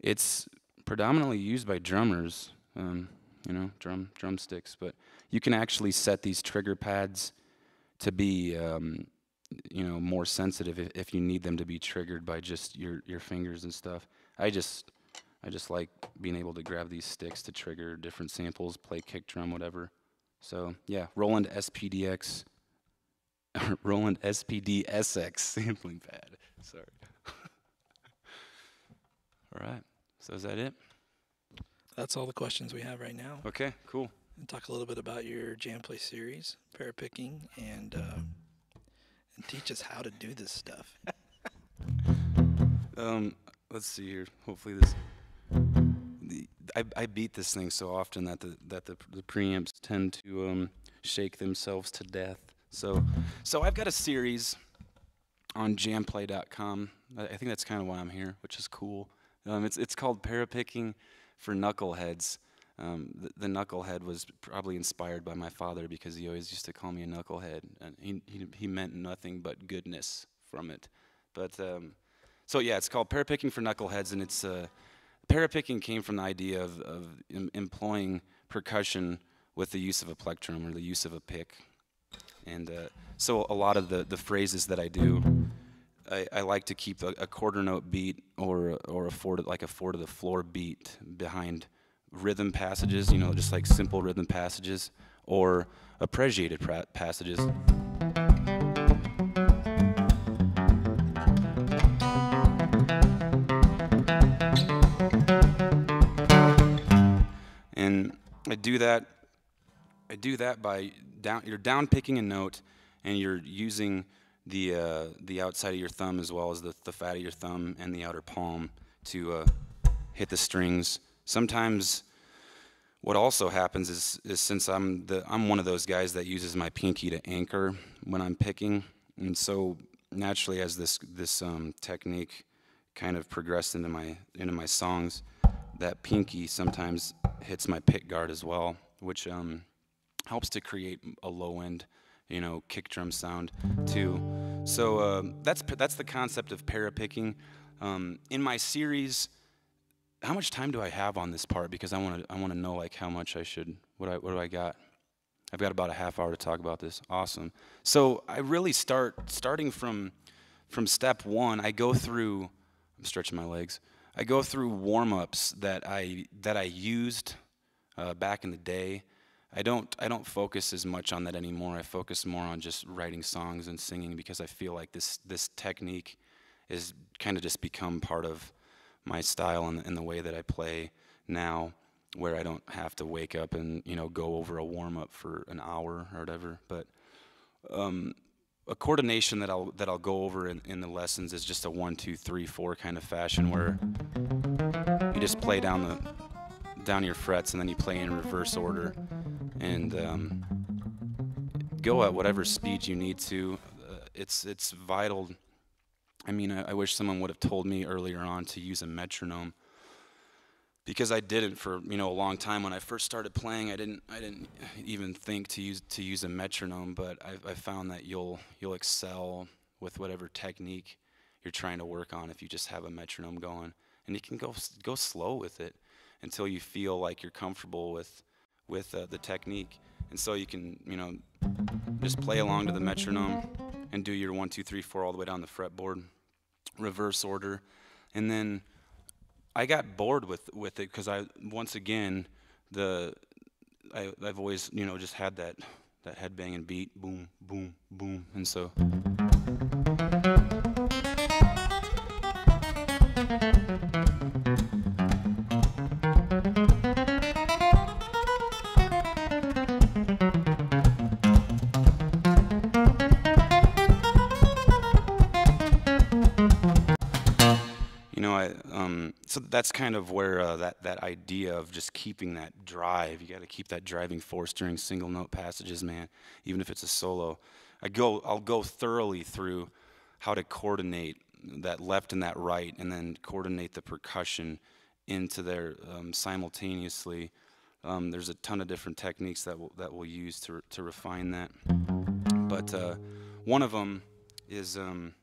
it's predominantly used by drummers. Um, you know, drum drumsticks, but you can actually set these trigger pads to be, um, you know, more sensitive if, if you need them to be triggered by just your your fingers and stuff. I just I just like being able to grab these sticks to trigger different samples, play kick drum, whatever. So yeah, Roland SPDX, Roland SPD SX sampling pad. Sorry. all right. So is that it? That's all the questions we have right now. Okay. Cool. And talk a little bit about your JamPlay series, parapicking, and uh, and teach us how to do this stuff. Um, let's see here. Hopefully this. I, I beat this thing so often that the that the, the preamps tend to um, shake themselves to death. So so I've got a series on jamplay.com. I, I think that's kind of why I'm here, which is cool. Um, it's it's called parapicking for knuckleheads. Um, the, the knucklehead was probably inspired by my father because he always used to call me a knucklehead, and he he, he meant nothing but goodness from it. But um, so yeah, it's called parapicking for knuckleheads, and it's uh, parapicking came from the idea of, of em- employing percussion with the use of a plectrum or the use of a pick. And uh, so a lot of the, the phrases that I do, I, I like to keep a, a quarter note beat or or a four to, like a four to the floor beat behind rhythm passages, you know, just like simple rhythm passages or arpeggiated passages. and I do that. I do that by down. You're down picking a note, and you're using the uh, the outside of your thumb as well as the, the fat of your thumb and the outer palm to uh, hit the strings. Sometimes, what also happens is, is since I'm the I'm one of those guys that uses my pinky to anchor when I'm picking, and so naturally as this this um, technique kind of progressed into my into my songs, that pinky sometimes hits my pick guard as well, which um, helps to create a low end, you know, kick drum sound too. So uh, that's that's the concept of para picking. Um, in my series, how much time do I have on this part? Because I want to I want to know like how much I should. What I what do I got? I've got about a half hour to talk about this. Awesome. So I really start starting from from step one. I go through. I'm stretching my legs. I go through warm-ups that I that I used uh, back in the day. I don't I don't focus as much on that anymore. I focus more on just writing songs and singing because I feel like this this technique is kind of just become part of my style and, and the way that I play now, where I don't have to wake up and you know go over a warm-up for an hour or whatever. But um, a coordination that I'll that I'll go over in, in the lessons is just a one, two, three, four kind of fashion where you just play down the down your frets and then you play in reverse order and um, go at whatever speed you need to. Uh, it's it's vital. I mean, I, I wish someone would have told me earlier on to use a metronome because I didn't for you know a long time. When I first started playing, I didn't I didn't even think to use to use a metronome. But I've, I've found that you'll you'll excel with whatever technique you're trying to work on if you just have a metronome going, and you can go go slow with it until you feel like you're comfortable with with uh, the technique. And so you can you know just play along to the metronome and do your one two three four all the way down the fretboard, reverse order, and then I got bored with with it because I once again the I, I've always you know just had that that head banging beat boom boom boom. And so so that's kind of where uh, that that idea of just keeping that drive you got to keep that driving force during single note passages man even if it's a solo I go I'll go thoroughly through how to coordinate that left and that right, and then coordinate the percussion into there um, simultaneously. Um, there's a ton of different techniques that we'll, that we'll use to, to refine that. But uh, one of them is um,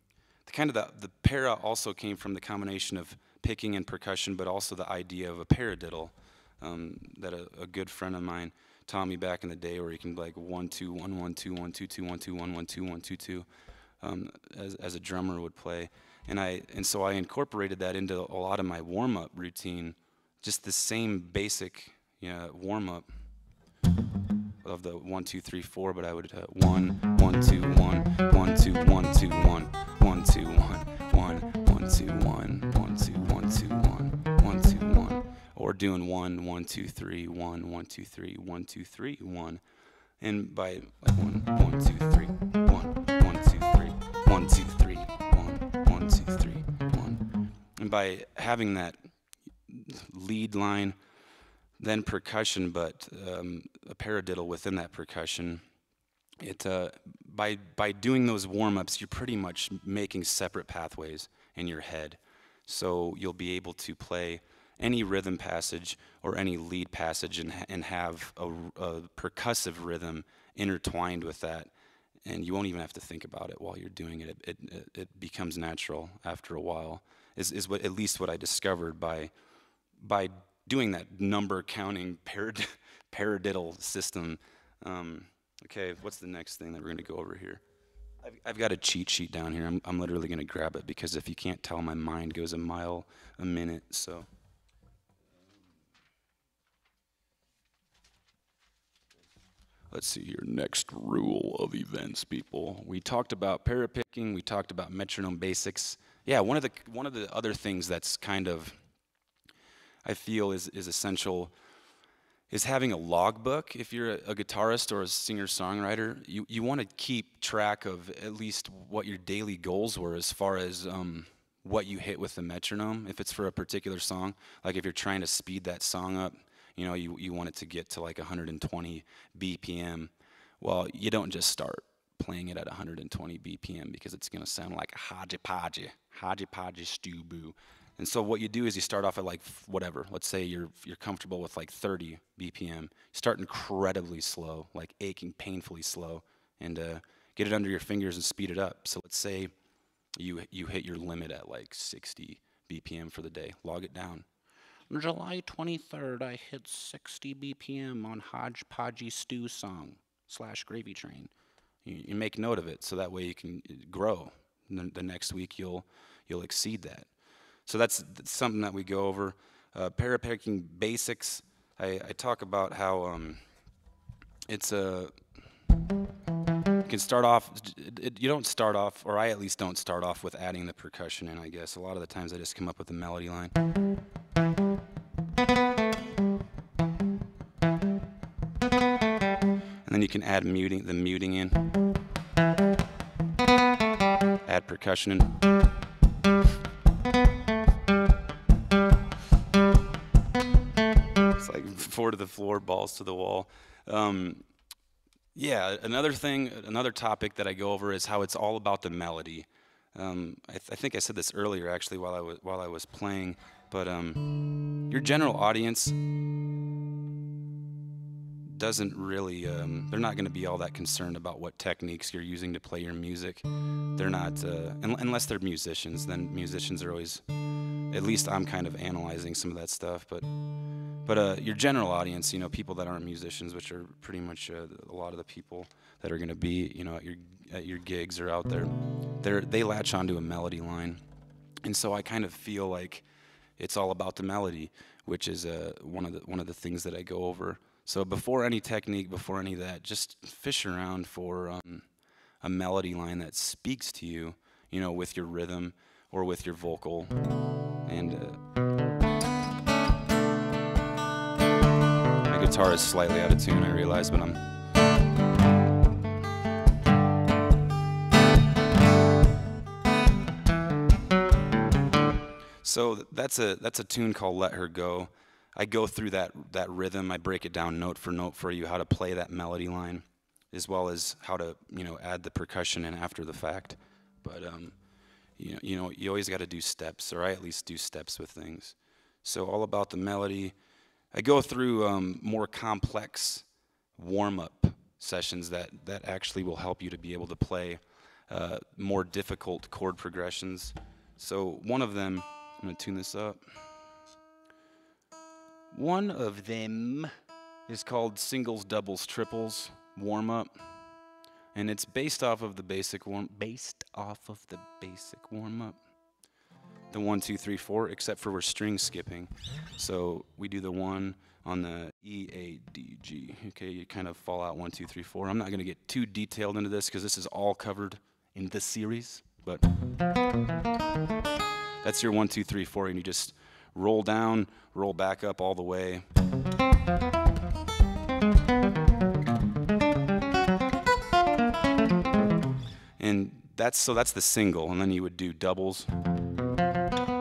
the kind of the, the para also came from the combination of picking and percussion, but also the idea of a paradiddle um, that a, a, good friend of mine taught me back in the day, where you can like one two one one two one two two one two one one two one two two, um, as as a drummer would play, and I and so I incorporated that into a lot of my warm up routine, just the same basic you know, warm up of the one two three four, but I would uh, one one two one one two one two one one two one one one two one one two one two one one two one, or doing one one two three one one two three one two three one, and by like one one two three one one two three one two three one one two three one, and by having that lead line then percussion, but um, a paradiddle within that percussion. It uh, by by doing those warm ups, you're pretty much making separate pathways in your head, so you'll be able to play any rhythm passage or any lead passage and and have a, a percussive rhythm intertwined with that, and you won't even have to think about it while you're doing it. It it, it becomes natural after a while. Is is what at least what I discovered by by doing that number counting parad- paradiddle system. Um, okay, what's the next thing that we're going to go over here? I've, I've, got a cheat sheet down here. I'm, I'm literally going to grab it because if you can't tell, my mind goes a mile a minute. So. Let's see your next rule of events, people. We talked about parapicking. We talked about metronome basics. Yeah, one of the one of the other things that's kind of I feel is, is essential is having a logbook. If you're a, a guitarist or a singer songwriter, you, you want to keep track of at least what your daily goals were as far as um, what you hit with the metronome. If it's for a particular song, like if you're trying to speed that song up, you know, you, you want it to get to like 120 BPM. Well, you don't just start playing it at 120 BPM because it's going to sound like a hodgepodge, hodgepodge stew boo. And so what you do is you start off at like whatever. Let's say you're you're comfortable with like 30 BPM. Start incredibly slow, like aching painfully slow, and uh, get it under your fingers and speed it up. So let's say you you hit your limit at like 60 BPM for the day. Log it down. July 23rd, I hit 60 BPM on Hodgepodge Stew song slash Gravy Train. You, you, make note of it so that way you can uh, grow. The, the next week you'll you'll exceed that. So that's, something that we go over. Uh, parapicking basics, I, I, talk about how um, it's a, you can start off, it, it, you don't start off, or I at least don't start off with adding the percussion in, I guess. A lot of the times I just come up with a melody line. And then you can add muting, the muting in. Add percussion in. Four to the floor, balls to the wall. Um, yeah, another thing, another topic that I go over is how it's all about the melody. Um, I, th I, think I said this earlier actually while I was while I was playing, but um, your general audience doesn't really um, they're not going to be all that concerned about what techniques you're using to play your music. They're not uh, un unless they're musicians. Then musicians are always at least I'm kind of analyzing some of that stuff, but but uh, your general audience, you know, people that aren't musicians, which are pretty much uh, a lot of the people that are going to be, you know, at your at your gigs or out there, they they latch onto a melody line, and so I kind of feel like it's all about the melody, which is uh, one of the one of the things that I go over. So before any technique, before any of that, just fish around for um, a melody line that speaks to you, you know, with your rhythm or with your vocal, and. Uh, guitar is slightly out of tune, I realize, but I'm. So that's a that's a tune called "Let Her Go." I go through that that rhythm. I break it down note for note for you how to play that melody line, as well as how to you know add the percussion in after the fact. But um, you know, you know, you always got to do steps, or I at least do steps with things. So all about the melody. I go through um, more complex warm-up sessions that that actually will help you to be able to play uh, more difficult chord progressions. So one of them, I'm gonna tune this up. One of them is called singles, doubles, triples warm up, and it's based off of the basic warm, based off of the basic warm up. The one, two, three, four, except for we're string skipping. So we do the one on the E, A, D, G. Okay, you kind of fall out one, two, three, four. I'm not going to get too detailed into this because this is all covered in this series, but that's your one, two, three, four, and you just roll down, roll back up all the way. That's so that's the single, and then you would do doubles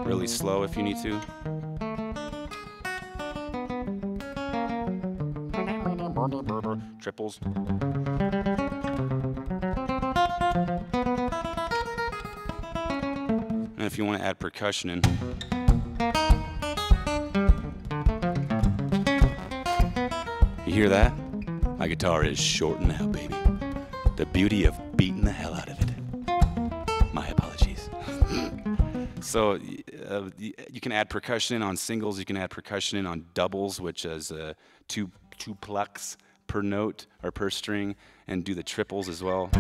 really slow if you need to. Triples. And if you want to add percussion in. You hear that? My guitar is short now, baby. The beauty of beating the hell out of so uh, you can add percussion on singles. You can add percussion in on doubles, which is uh, two two plucks per note or per string, and do the triples as well.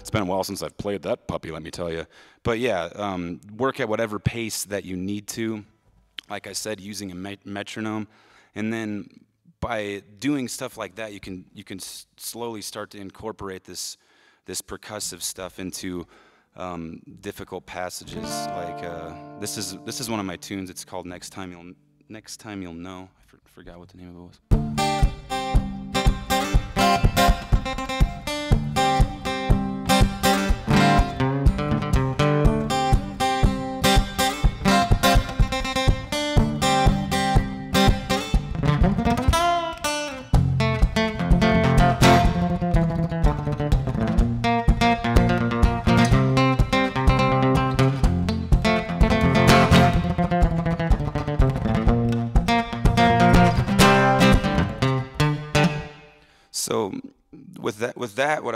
It's been a while since I've played that puppy, let me tell you. But yeah, um, work at whatever pace that you need to. Like I said, using a met metronome, and then by doing stuff like that, you can you can slowly start to incorporate this this percussive stuff into um, difficult passages. Like uh, this is this is one of my tunes. It's called "Next Time You'll Next Time You'll Know." I for, forgot what the name of it was.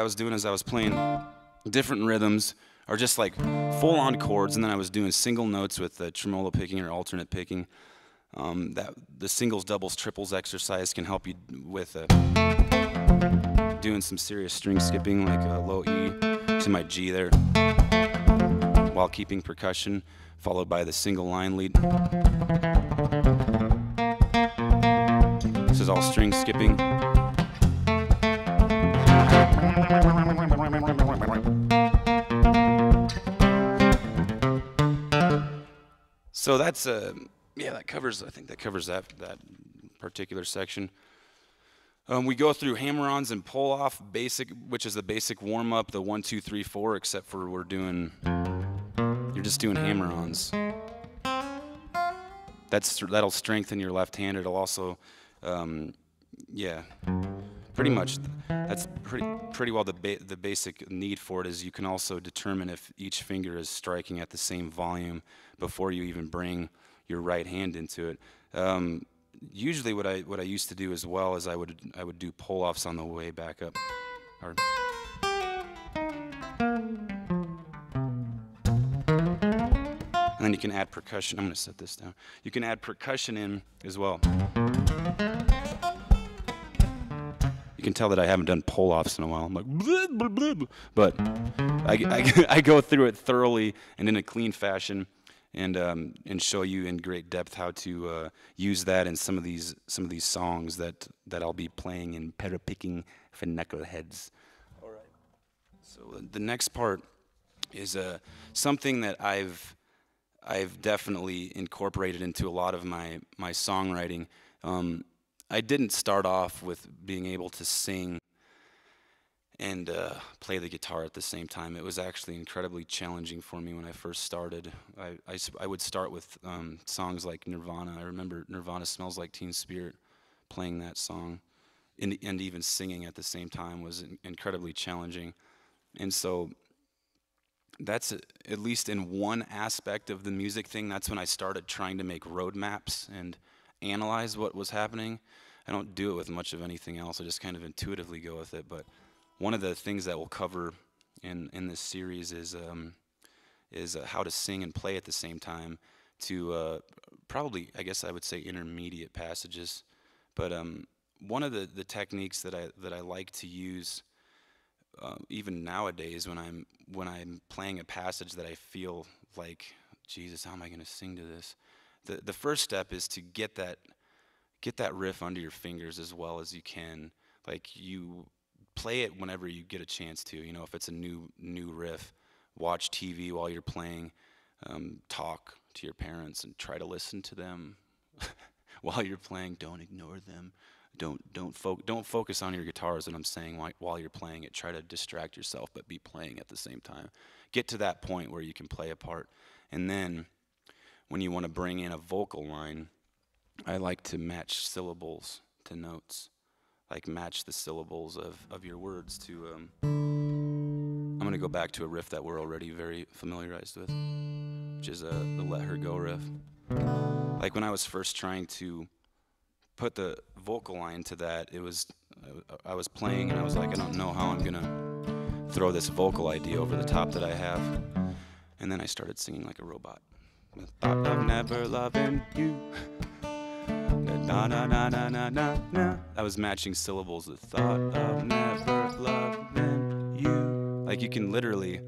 Was doing is I was playing different rhythms, or just like full-on chords, and then I was doing single notes with the tremolo picking or alternate picking. Um, that the singles, doubles, triples exercise can help you with uh, doing some serious string skipping, like a low E to my G there, while keeping percussion, followed by the single line lead. This is all string skipping. So that's uh, yeah, that covers. I think that covers that that particular section. Um, we go through hammer-ons and pull-off basic, which is the basic warm-up, the one, two, three, four. Except for we're doing, you're just doing hammer-ons. That's that'll strengthen your left hand. It'll also, um, yeah, pretty much. That's pretty pretty well the ba the basic need for it is you can also determine if each finger is striking at the same volume before you even bring your right hand into it. Um, usually, what I what I used to do as well is I would I would do pull offs on the way back up. Or and then you can add percussion. I'm going to set this down. You can add percussion in as well. Can tell that I haven't done pull offs in a while. I'm like, but I, I, I, go through it thoroughly and in a clean fashion, and um, and show you in great depth how to uh, use that in some of these some of these songs that that I'll be playing in Parapicking for Knuckleheads. All right. So the next part is uh, something that I've I've definitely incorporated into a lot of my my songwriting. Um, I didn't start off with being able to sing and uh, play the guitar at the same time. It was actually incredibly challenging for me when I first started. I, I, I would start with um, songs like Nirvana. I remember Nirvana Smells Like Teen Spirit, playing that song. and, and even singing at the same time was in, incredibly challenging. And so that's a, at least in one aspect of the music thing. That's when I started trying to make roadmaps and analyze what was happening. I don't do it with much of anything else. I just kind of intuitively go with it. But one of the things that we'll cover in in this series is um, is uh, how to sing and play at the same time to uh, probably I guess I would say intermediate passages. But um, one of the, the techniques that I that I like to use uh, even nowadays when I'm when I'm playing a passage that I feel like Jesus, how am I going to sing to this? The the first step is to get that get that riff under your fingers as well as you can. Like you play it whenever you get a chance to. You know, if it's a new new riff, watch TV while you're playing, um, talk to your parents and try to listen to them while you're playing. Don't ignore them. Don't don't fo- don't focus on your guitars. What I'm saying while, while you're playing it, try to distract yourself, but be playing at the same time. Get to that point where you can play a part, and then when you want to bring in a vocal line, I like to match syllables to notes, like match the syllables of of your words to. Um, I'm gonna go back to a riff that we're already very familiarized with, which is a the "Let Her Go" riff. Like when I was first trying to put the vocal line to that, it was I was playing and I was like, I don't know how I'm gonna throw this vocal idea over the top that I have. And then I started singing like a robot. The thought of never loving you. Na na na na na na na. I was matching syllables. The thought of never loving you. Like you can literally.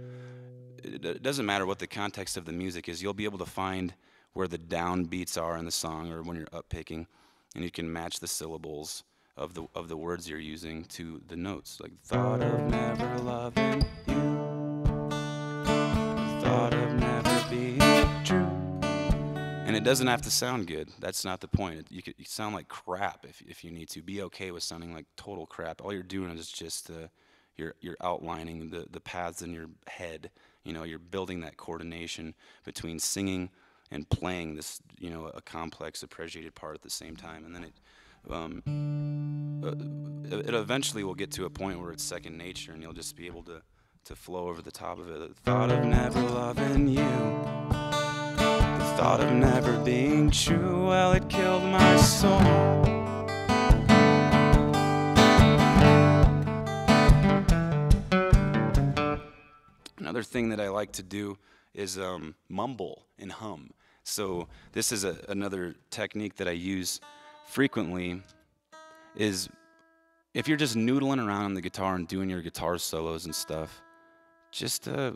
It doesn't matter what the context of the music is. You'll be able to find where the down beats are in the song or when you're up picking and you can match the syllables of the of the words you're using to the notes. Like thought of never loving you, And it doesn't have to sound good. That's not the point. You could sound like crap if if you need to. Be okay with sounding like total crap. All you're doing is just uh, you're you're outlining the the paths in your head. You know, you're building that coordination between singing and playing this, you know, a complex, arpeggiated part at the same time, and then it. Um, uh, it eventually will get to a point where it's second nature, and you'll just be able to to flow over the top of it. The thought of never loving you, thought of never being true, well, it killed my soul. Another thing that I like to do is um, mumble and hum. So this is a, another technique that I use frequently is if you're just noodling around on the guitar and doing your guitar solos and stuff, just uh,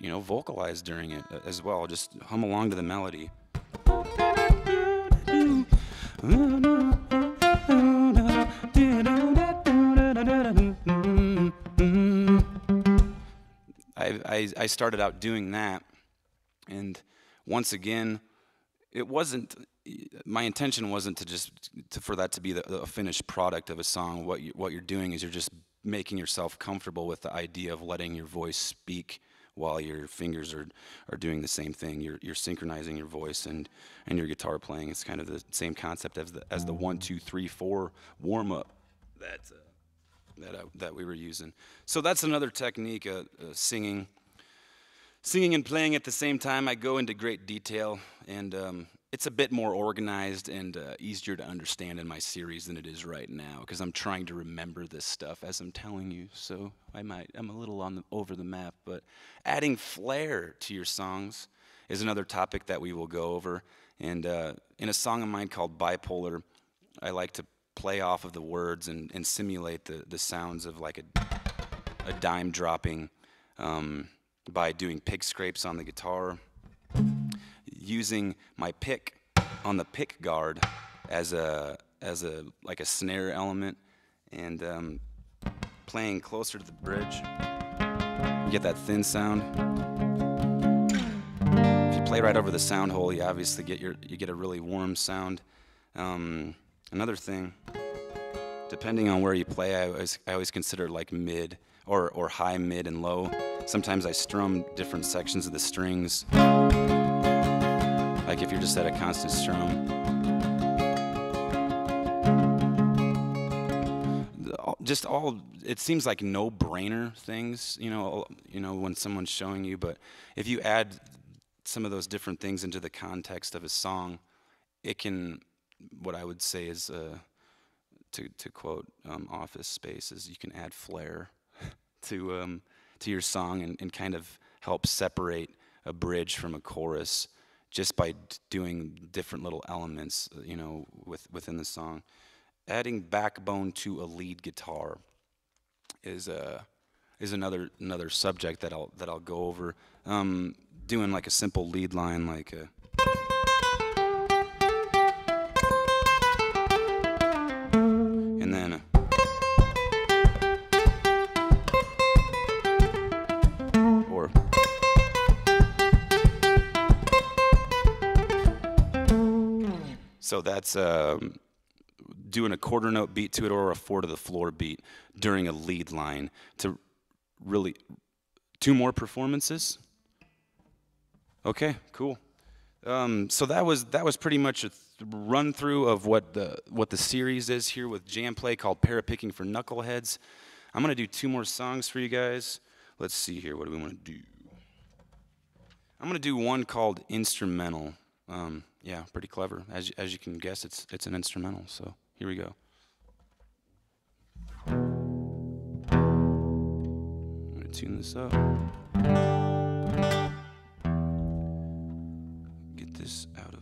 you know, vocalize during it uh, as well. Just hum along to the melody. I, I, I started out doing that, and once again, it wasn't my intention wasn't to just to, for that to be the, the, finished product of a song. What you, what you're doing is you're just making yourself comfortable with the idea of letting your voice speak while your fingers are, are doing the same thing. You're, you're synchronizing your voice and, and your guitar playing. It's kind of the same concept as the, as the one, two, three, four warm up that, uh, that, that we were using. So that's another technique, uh, uh, singing singing and playing at the same time. I go into great detail, and um, it's a bit more organized and uh, easier to understand in my series than it is right now because I'm trying to remember this stuff as I'm telling you. So I might I'm a little on the, over the map, but adding flair to your songs is another topic that we will go over. And uh, in a song of mine called Bipolar, I like to play off of the words and, and simulate the, the sounds of like a, a dime dropping. Um, by doing pick scrapes on the guitar, using my pick on the pick guard as a as a like a snare element, and um, playing closer to the bridge. You get that thin sound. If you play right over the sound hole, you obviously get your you get a really warm sound. Um, another thing, depending on where you play, I always, I always consider like mid or, or high, mid, and low. Sometimes I strum different sections of the strings. Like if you're just at a constant strum. just all it seems like no-brainer things, you know, you know when someone's showing you, but if you add some of those different things into the context of a song, it can what I would say is uh, to to quote um, Office Space is you can add flair to um, to your song and, and kind of help separate a bridge from a chorus just by doing different little elements, uh, you know, with, within the song. Adding backbone to a lead guitar is uh, is another another subject that I'll that I'll go over. Um, doing like a simple lead line like a so that's um, doing a quarter note beat to it or a four to the floor beat during a lead line to really two more performances? Okay cool. Um, so that was that was pretty much a run through of what the what the series is here with JamPlay called parapicking for knuckleheads. I'm to do two more songs for you guys. Let's see here what do we want to do? I'm to do one called instrumental. Um, yeah pretty clever. As, as you can guess it's it's an instrumental so here we go. I'm to tune this up. Get this out of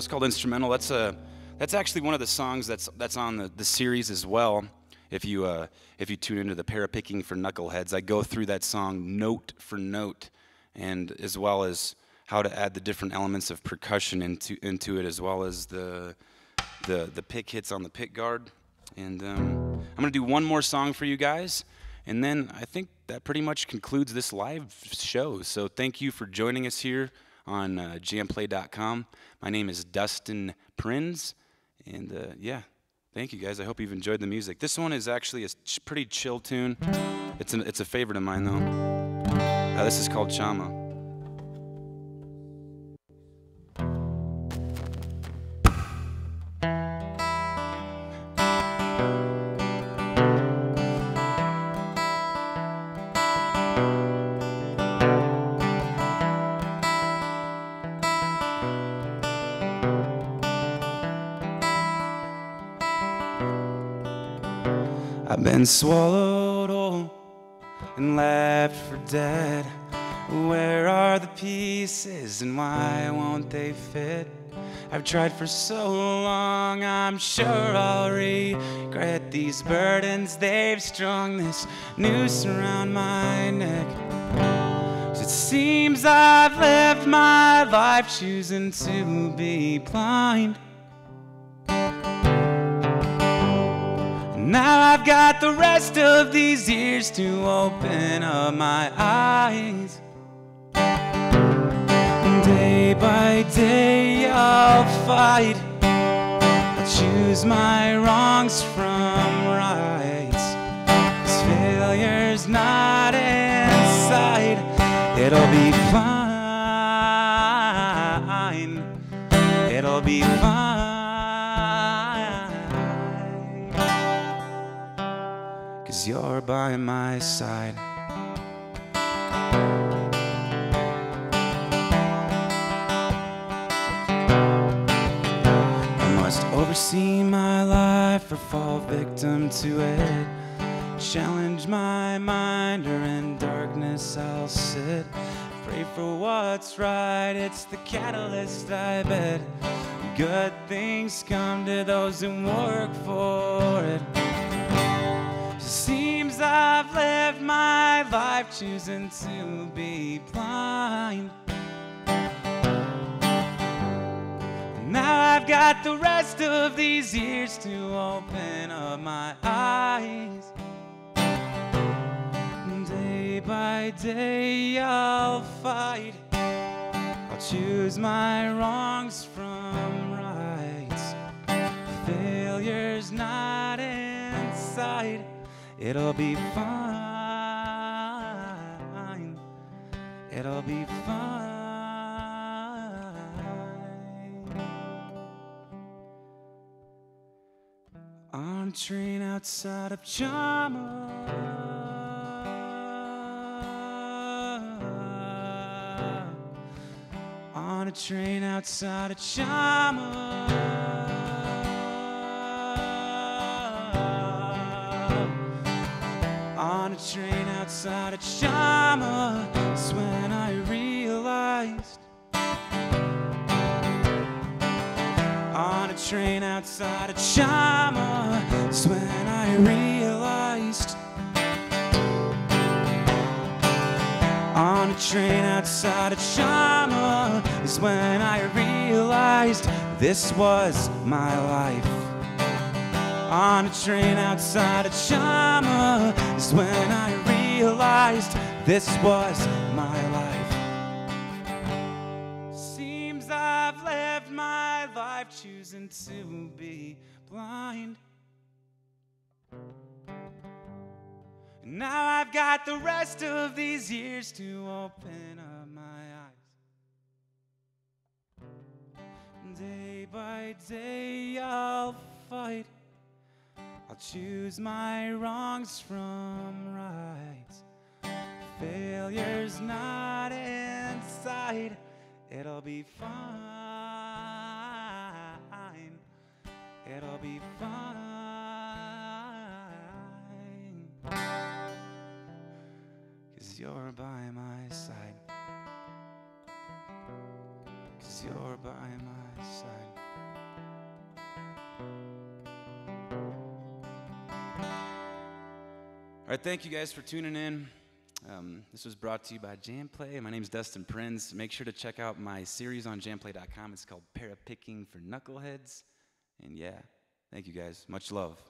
was called instrumental. That's a that's actually one of the songs that's that's on the, the series as well. If you uh, if you tune into the parapicking for knuckleheads, I go through that song note for note and as well as how to add the different elements of percussion into into it, as well as the the the pick hits on the pick guard. And um, I'm gonna do one more song for you guys, and then I think that pretty much concludes this live show. So thank you for joining us here on uh, jamplay.com. My name is Dustin Prinz, and uh, yeah, thank you guys. I hope you've enjoyed the music. This one is actually a ch- pretty chill tune. It's an, it's a favorite of mine though. Uh, this is called Chama. Been swallowed whole and left for dead. Where are the pieces and why won't they fit? I've tried for so long, I'm sure I'll regret these burdens they've strung this noose around my neck. It seems I've lived my life choosing to be blind. Now I've got the rest of these years to open up my eyes. Day by day I'll fight. I'll choose my wrongs from rights. 'Cause failure's not in sight. It'll be fine. It'll be fine. You're by my side. I must oversee my life or fall victim to it. Challenge my mind or in darkness I'll sit. Pray for what's right, it's the catalyst, I bet. Good things come to those who work for it. Seems I've lived my life choosing to be blind. Now I've got the rest of these years to open up my eyes. Day by day I'll fight. I'll choose my wrongs from rights. Failure's not in sight. It'll be fine. It'll be fine. On a train outside of Chama. On a train outside of Chama. Train outside of Chama. It's when I realized. On a train outside of Chama. It's when I realized. On a train outside of Chama is when I realized this was my life. On a train outside of Chama is when I realized this was my life. Seems I've lived my life choosing to be blind. Now I've got the rest of these years to open up my eyes. Day by day I'll fight. I'll choose my wrongs from rights. Failure's not in sight. It'll be fine. It'll be fine. Cause you're by my side. Cause you're by my side. All right, thank you guys for tuning in. Um, this was brought to you by Jamplay. My name is Dustin Prinz. Make sure to check out my series on jamplay.com. It's called Para Picking for Knuckleheads. And yeah, thank you guys. Much love.